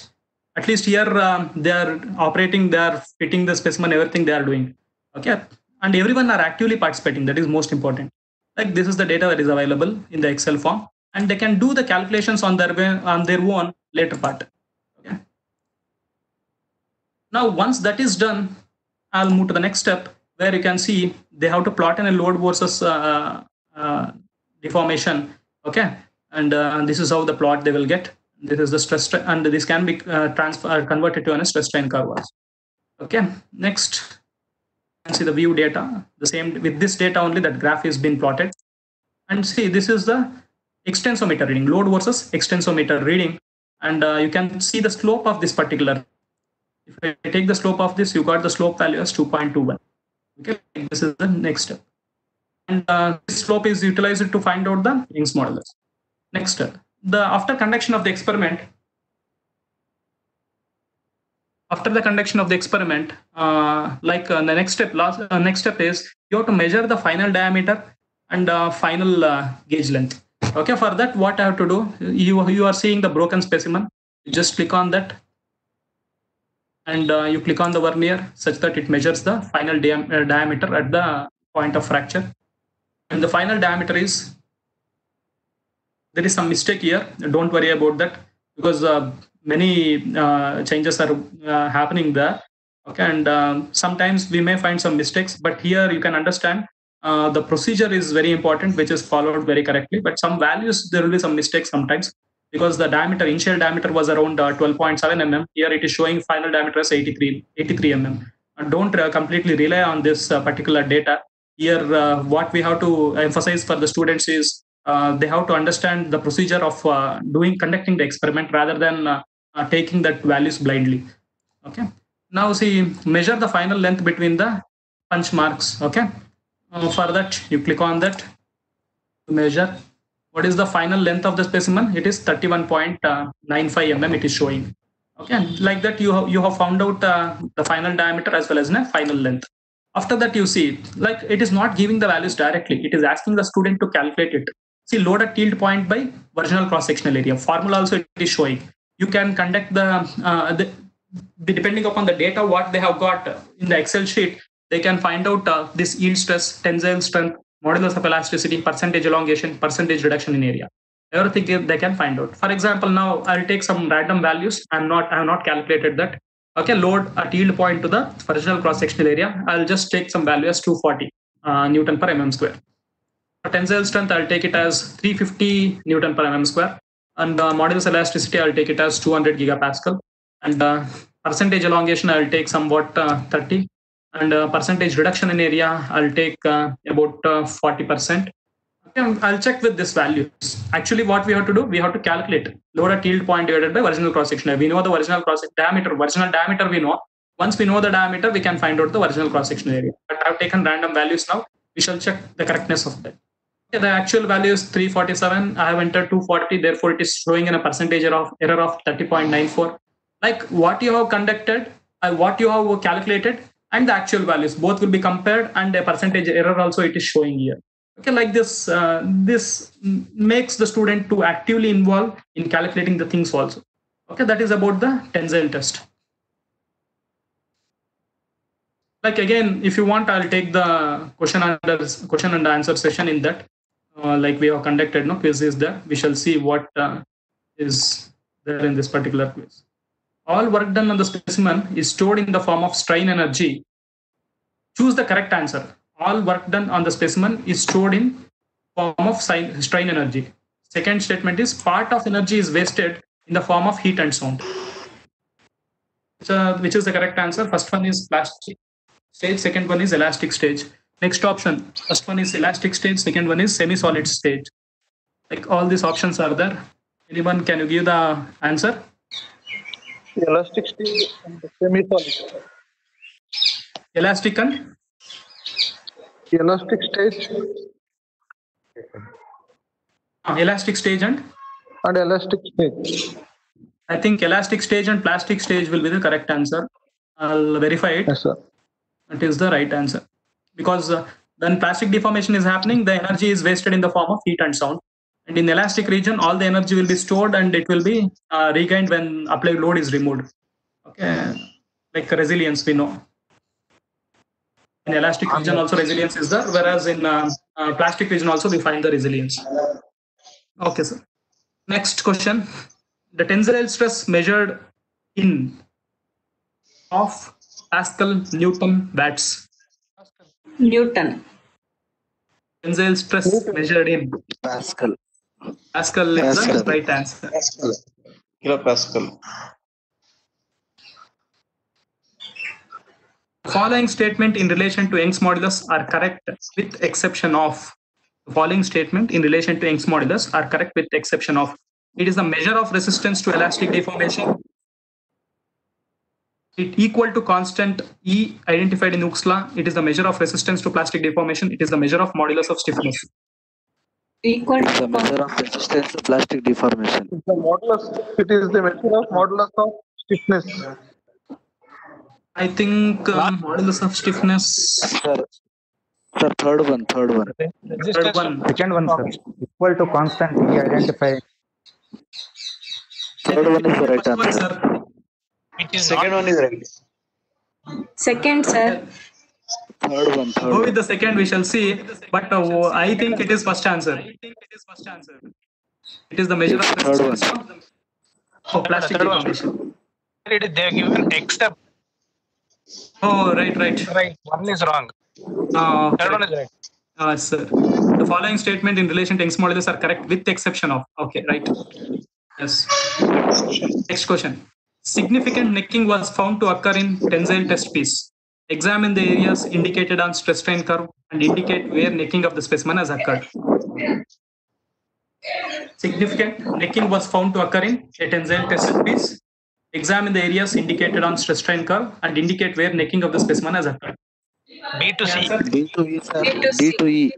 At least here um, they are operating, they are fitting the specimen, everything they are doing. Okay, and everyone are actively participating. That is most important. Like this is the data that is available in the Excel form, and they can do the calculations on their way, on their own later part. Okay. Now once that is done, I'll move to the next step where you can see they have to plot in a load versus uh, uh, deformation. Okay, and uh, this is how the plot they will get. This is the stress, and this can be uh, transfer uh, converted to a stress strain curve. Okay, next, can see the view data. The same with this data only that graph is being plotted, and see this is the extensometer reading, load versus extensometer reading, and uh, you can see the slope of this particular. If I take the slope of this, you got the slope value as 2.21. Okay, this is the next step and uh, this slope is utilized to find out the Young's modulus. Next, the after conduction of the experiment, after the conduction of the experiment, uh, like uh, the next step, last uh, next step is you have to measure the final diameter and uh, final uh, gauge length. Okay, for that, what I have to do, you you are seeing the broken specimen. You just click on that, and you click on the vernier such that it measures the final diam- diameter at the point of fracture and the final diameter is there is some mistake here. Don't worry about that because uh, many uh, changes are uh, happening there. Okay and um, sometimes we may find some mistakes but here you can understand uh, the procedure is very important which is followed very correctly. But some values there will be some mistakes sometimes because the diameter initial diameter was around uh, 12.7 mm. Here it is showing final diameter as 83 83 mm. Don't uh, completely rely on this uh, particular data here uh, what we have to emphasize for the students is uh, they have to understand the procedure of uh, doing conducting the experiment rather than uh, uh, taking that values blindly. Okay? Now see measure the final length between the punch marks. Okay? For that you click on that to measure. What is the final length of the specimen? It is 31.95 mm it is showing. Okay? Like that you have you have found out uh, the final diameter as well as the final length after that you see like it is not giving the values directly. It is asking the student to calculate it. See load at tilt point by virginal cross sectional area. Formula also it is showing. You can conduct the, uh, the, the depending upon the data what they have got in the excel sheet they can find out uh, this yield stress tensile strength modulus of elasticity percentage elongation percentage reduction in area. Everything they can find out. For example now i'll take some random values. I'm not i have not calculated that okay load at yield point to the original cross sectional area i'll just take some value as 240 uh, newton per mm square for tensile strength i'll take it as 350 newton per mm square And uh, modulus elasticity, I'll take it as 200 gigapascal. And uh, percentage elongation, I'll take somewhat uh, 30. And uh, percentage reduction in area, I'll take uh, about uh, 40%. I'll check with this values. Actually, what we have to do, we have to calculate load at yield point divided by original cross section. We know the original cross diameter, original diameter we know. Once we know the diameter, we can find out the original cross section area. But I've taken random values now. We shall check the correctness of that. Okay, the actual value is 347. I have entered 240. Therefore, it is showing in a percentage of, error of 30.94. Like what you have conducted, uh, what you have calculated, and the actual values both will be compared, and a percentage error also it is showing here. Okay, like this, uh, this makes the student to actively involve in calculating the things also. Okay, that is about the tensile test. Like again, if you want, I'll take the question and question and answer session in that. Uh, like we have conducted, no quiz is there. We shall see what uh, is there in this particular quiz. All work done on the specimen is stored in the form of strain energy. Choose the correct answer. All work done on the specimen is stored in form of strain energy. Second statement is part of energy is wasted in the form of heat and sound. So, uh, which is the correct answer? First one is plastic stage, second one is elastic stage. Next option, first one is elastic stage, second one is semi-solid stage. Like all these options are there. Anyone, can you give the answer? Elastic stage and semi-solid. Elastic and Elastic stage elastic stage and and elastic stage. I think elastic stage and plastic stage will be the correct answer. I'll verify it. Yes, sir. It is the right answer because uh, when plastic deformation is happening, the energy is wasted in the form of heat and sound. And in the elastic region, all the energy will be stored and it will be uh, regained when applied load is removed. Okay, like resilience we know. In elastic region also resilience is there, whereas in uh, uh, plastic region also we find the resilience. Okay, sir. Next question. The tensile stress measured in of Pascal, Newton, watts. Newton. Tensile stress measured in Pascal. Pascal is the right answer. Pascal. Kilopascal. Following statement in relation to Young's modulus are correct with exception of the following statement in relation to Young's modulus are correct with exception of it is the measure of resistance to elastic deformation. It equal to constant E identified in Hooke's law. It is the measure of resistance to plastic deformation. It is the measure of modulus of stiffness. Equal to The measure of resistance to plastic deformation. The modulus, it is the measure of modulus of stiffness. I think um, modulus of stiffness. Sir, sir, third one, third one. Third one. Second one, sir. Equal to constant E identified. Third one is the right First one, answer. sir. Second one is right. Second, sir. Third one, third Go one. with the second, we shall see. But uh, I think it is first answer. It is the measure of Third one. resistance of plastic Third one. deformation. It is they have given except Oh, right, right. right. One is wrong. Uh, Third one is right. uh, sir. The following statement in relation to Young's modulus are correct with the exception of. Okay, right. Yes. Next question. Significant necking was found to occur in tensile test piece. Examine the areas indicated on stress strain curve and indicate where necking of the specimen has occurred. Significant necking was found to occur in a tensile test piece. Examine the areas indicated on stress strain curve and indicate where necking of the specimen has occurred. B to C. D to E, sir. D to E.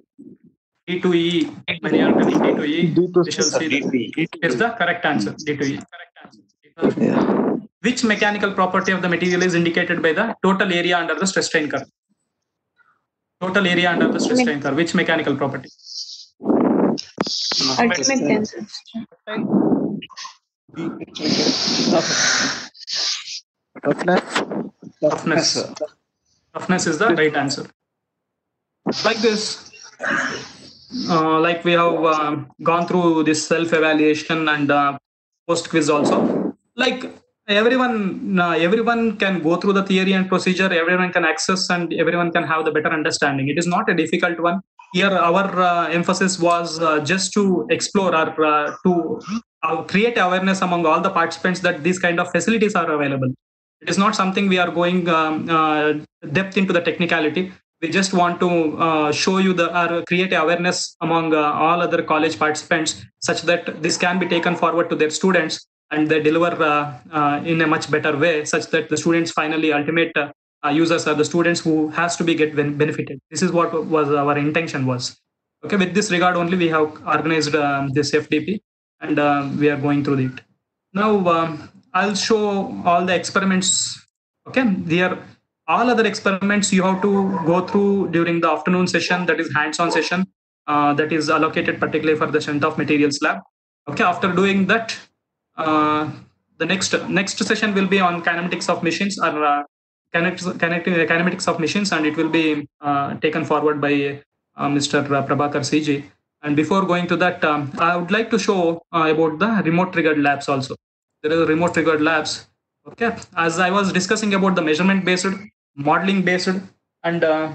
D to E. When you are telling D to E, we shall see D that. to E. It's the correct answer. D to E. Correct Yeah. Which mechanical property of the material is indicated by the total area under the stress strain curve? Total area under the stress strain curve. Which mechanical property? Ultimate tensile. Toughness. Toughness. Toughness Toughness is the right answer. Like this, uh, like we have uh, gone through this self-evaluation and uh, post-quiz also. Like everyone, uh, everyone can go through the theory and procedure. Everyone can access and everyone can have the better understanding. It is not a difficult one. Here, our uh, emphasis was uh, just to explore or uh, to create awareness among all the participants that these kind of facilities are available. It is not something we are going um, uh, depth into the technicality. We just want to uh, show you the or create awareness among uh, all other college participants such that this can be taken forward to their students and they deliver uh, uh, in a much better way such that the students finally ultimate uh, uh, users are the students who has to be get benefited this is what was our intention was okay with this regard only we have organized um, this fdp and uh, we are going through it now um, i'll show all the experiments okay here all other experiments you have to go through during the afternoon session that is hands-on session uh, that is allocated particularly for the strength of materials lab okay after doing that uh, the next next session will be on kinematics of machines or uh, kinematics of machines and it will be uh, taken forward by uh, Mr. Prabhakar CG. And before going to that, um, I would like to show uh, about the remote triggered labs also. There is a remote triggered labs. Okay, as I was discussing about the measurement based, modeling based, and uh,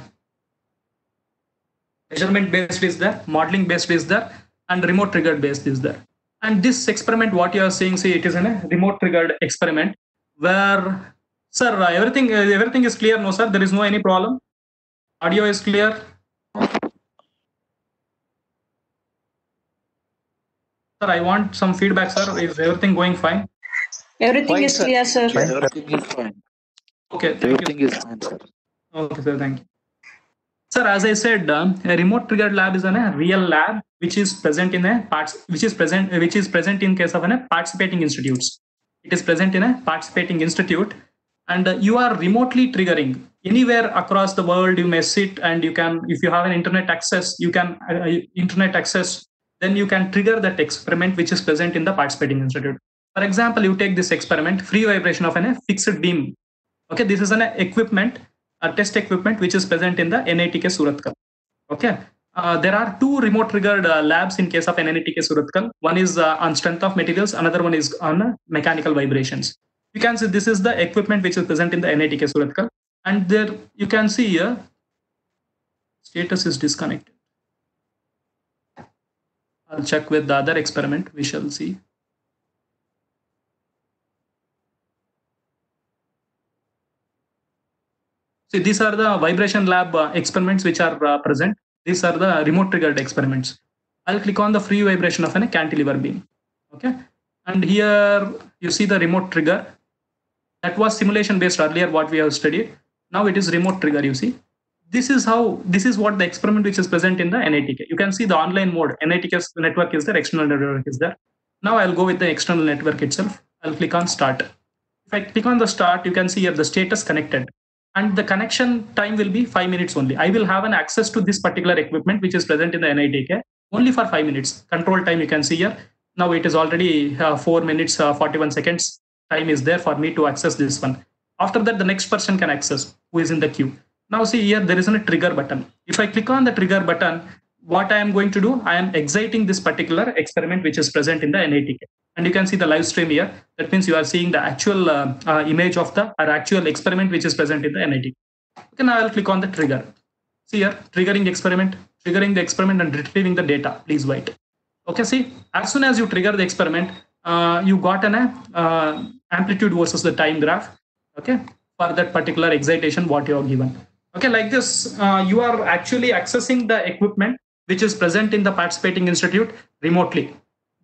measurement based is there, modeling based is there, and remote triggered based is there. And this experiment, what you are seeing, see, it is in a remote triggered experiment where, sir, uh, everything uh, everything is clear, no, sir. There is no any problem. Audio is clear. Sir, I want some feedback, sir. Is everything going fine? Everything Fine, is sir. clear, sir. Everything is fine. Okay, thank Everything is fine, sir. Okay, sir. Thank you. Sir, as I said, um, a remote triggered lab is an, a real lab which is present in a parts which is present which is present in case of an, a participating institutes. It is present in a participating institute, and uh, you are remotely triggering anywhere across the world. You may sit and you can, if you have an internet access, you can uh, internet access. Then you can trigger that experiment which is present in the participating institute. For example, you take this experiment, free vibration of an, a fixed beam. Okay, this is an equipment a test equipment which is present in the NITK Surathkal. Okay. Uh, there are two remote triggered uh, labs in case of NITK Surathkal. One is uh, on strength of materials, another one is on mechanical vibrations. You can see this is the equipment which is present in the NITK Surathkal. And there you can see here, status is disconnected. I'll check with the other experiment, we shall see. See, these are the vibration lab uh, experiments which are uh, present. These are the remote triggered experiments. I'll click on the free vibration of an cantilever beam. Okay. And here you see the remote trigger. That was simulation based earlier, what we have studied. Now it is remote trigger, you see. This is how, this is what the experiment which is present in the NITK. You can see the online mode. NITK network is there, external network is there. Now I'll go with the external network itself. I'll click on start. If I click on the start, you can see here the status connected and the connection time will be five minutes only. I will have an access to this particular equipment which is present in the NITK only for five minutes. Control time you can see here. Now it is already uh, four minutes, uh, 41 seconds time is there for me to access this one. After that, the next person can access who is in the queue. Now see here, there is a trigger button. If I click on the trigger button, what I am going to do, I am exciting this particular experiment which is present in the NITK. And you can see the live stream here. That means you are seeing the actual uh, uh, image of the or actual experiment which is present in the NITK. Okay, now I'll click on the trigger. See here, triggering experiment, triggering the experiment and retrieving the data. Please wait. Okay, see, as soon as you trigger the experiment, uh, you got an uh, amplitude versus the time graph. Okay, for that particular excitation, what you are given. Okay, like this, uh, you are actually accessing the equipment which is present in the participating institute remotely.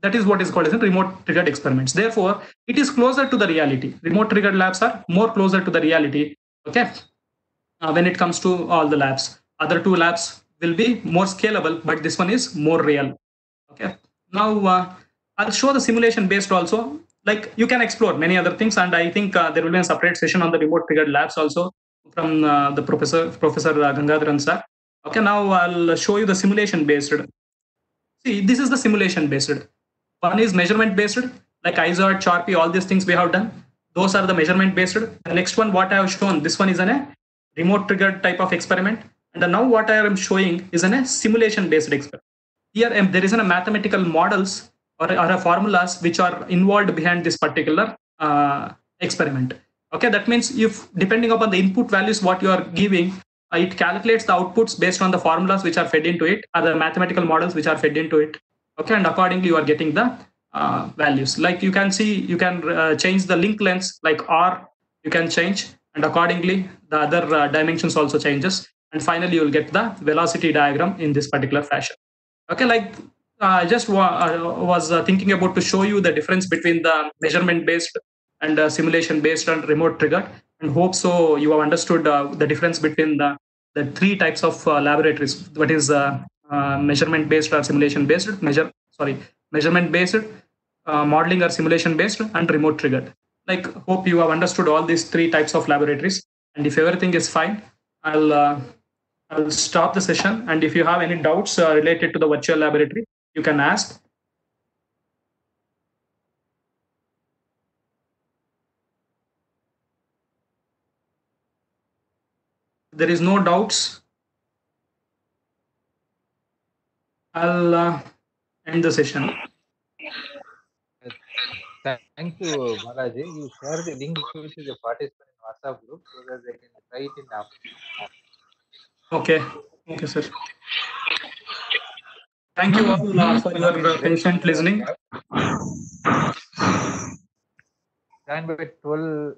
That is what is called as remote triggered experiments. Therefore, it is closer to the reality. Remote triggered labs are more closer to the reality. Okay, uh, when it comes to all the labs, other two labs will be more scalable, but this one is more real. Okay, now uh, I'll show the simulation based also. Like you can explore many other things, and I think uh, there will be a separate session on the remote triggered labs also from uh, the professor Professor uh, Gangadharan sir. Okay, now I'll show you the simulation based. See, this is the simulation based. One is measurement based, like IZOD, Charpy, all these things we have done. Those are the measurement based. The next one, what I have shown, this one is an a remote triggered type of experiment. And now what I am showing is an a simulation based experiment. Here um, there is a mathematical models or, or formulas which are involved behind this particular uh, experiment. Okay, that means if depending upon the input values what you are giving, uh, it calculates the outputs based on the formulas which are fed into it, or the mathematical models which are fed into it. Okay, and accordingly you are getting the uh, values. Like you can see, you can uh, change the link lengths like R, you can change and accordingly the other uh, dimensions also changes. And finally, you'll get the velocity diagram in this particular fashion. Okay, like uh, I just wa- uh, was thinking about to show you the difference between the measurement based and uh, simulation based on remote triggered and hope so you have understood uh, the difference between the, the three types of uh, laboratories. What is uh, uh, measurement based or simulation based? Measure sorry measurement based modeling or simulation based and remote triggered like hope you have understood all these three types of laboratories. And if everything is fine i'll i'll stop the session. And if you have any doubts related to the virtual laboratory you can ask there is no doubts i'll uh, end the session Thank you, Balaji. You share the link with the participant in WhatsApp group so that they can try it in app. Okay. Okay, sir. Thank you all uh, for your patient listening. Join by 12,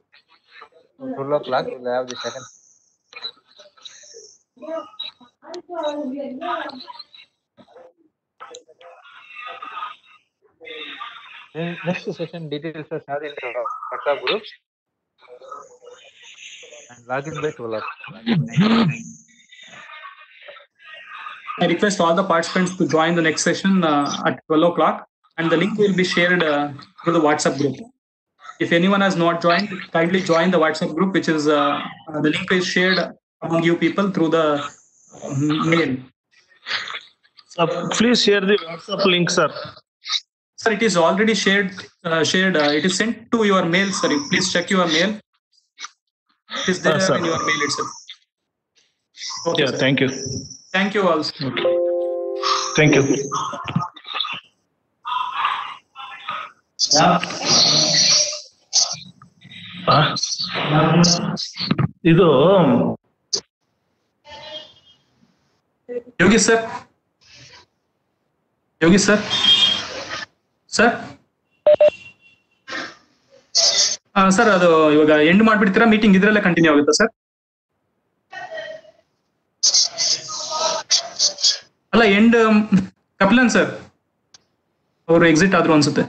12 o'clock, we'll have the second. Then Next session details are shared in the WhatsApp group. And login by 12. I request all the participants to join the next session uh, at 12 o'clock, and the link will be shared uh, through the WhatsApp group. If anyone has not joined, kindly join the WhatsApp group, which is uh, uh, the link is shared among you people through the mm, mail. Sir, please share the WhatsApp link, sir. Sir, it is already shared. Uh, shared. Uh, it is sent to your mail, sir. Please check your mail. It is there uh, in your mail itself. Okay, yeah, sir. thank you. Thank you all. Okay. Thank you. Yeah. ಇದು Yogi sir Yogi sir sir sir ಅದು ಇವಾಗ end ಮಾಡ್ಬಿಡ್ತೀರಾ? Meeting ಇದ್ರಲ್ಲೇ continue ಆಗುತ್ತಾ sir ಅಲ್ಲ end Kapilan sir ಅವರು exit ಆದ್ರು ಅನ್ಸುತ್ತೆ.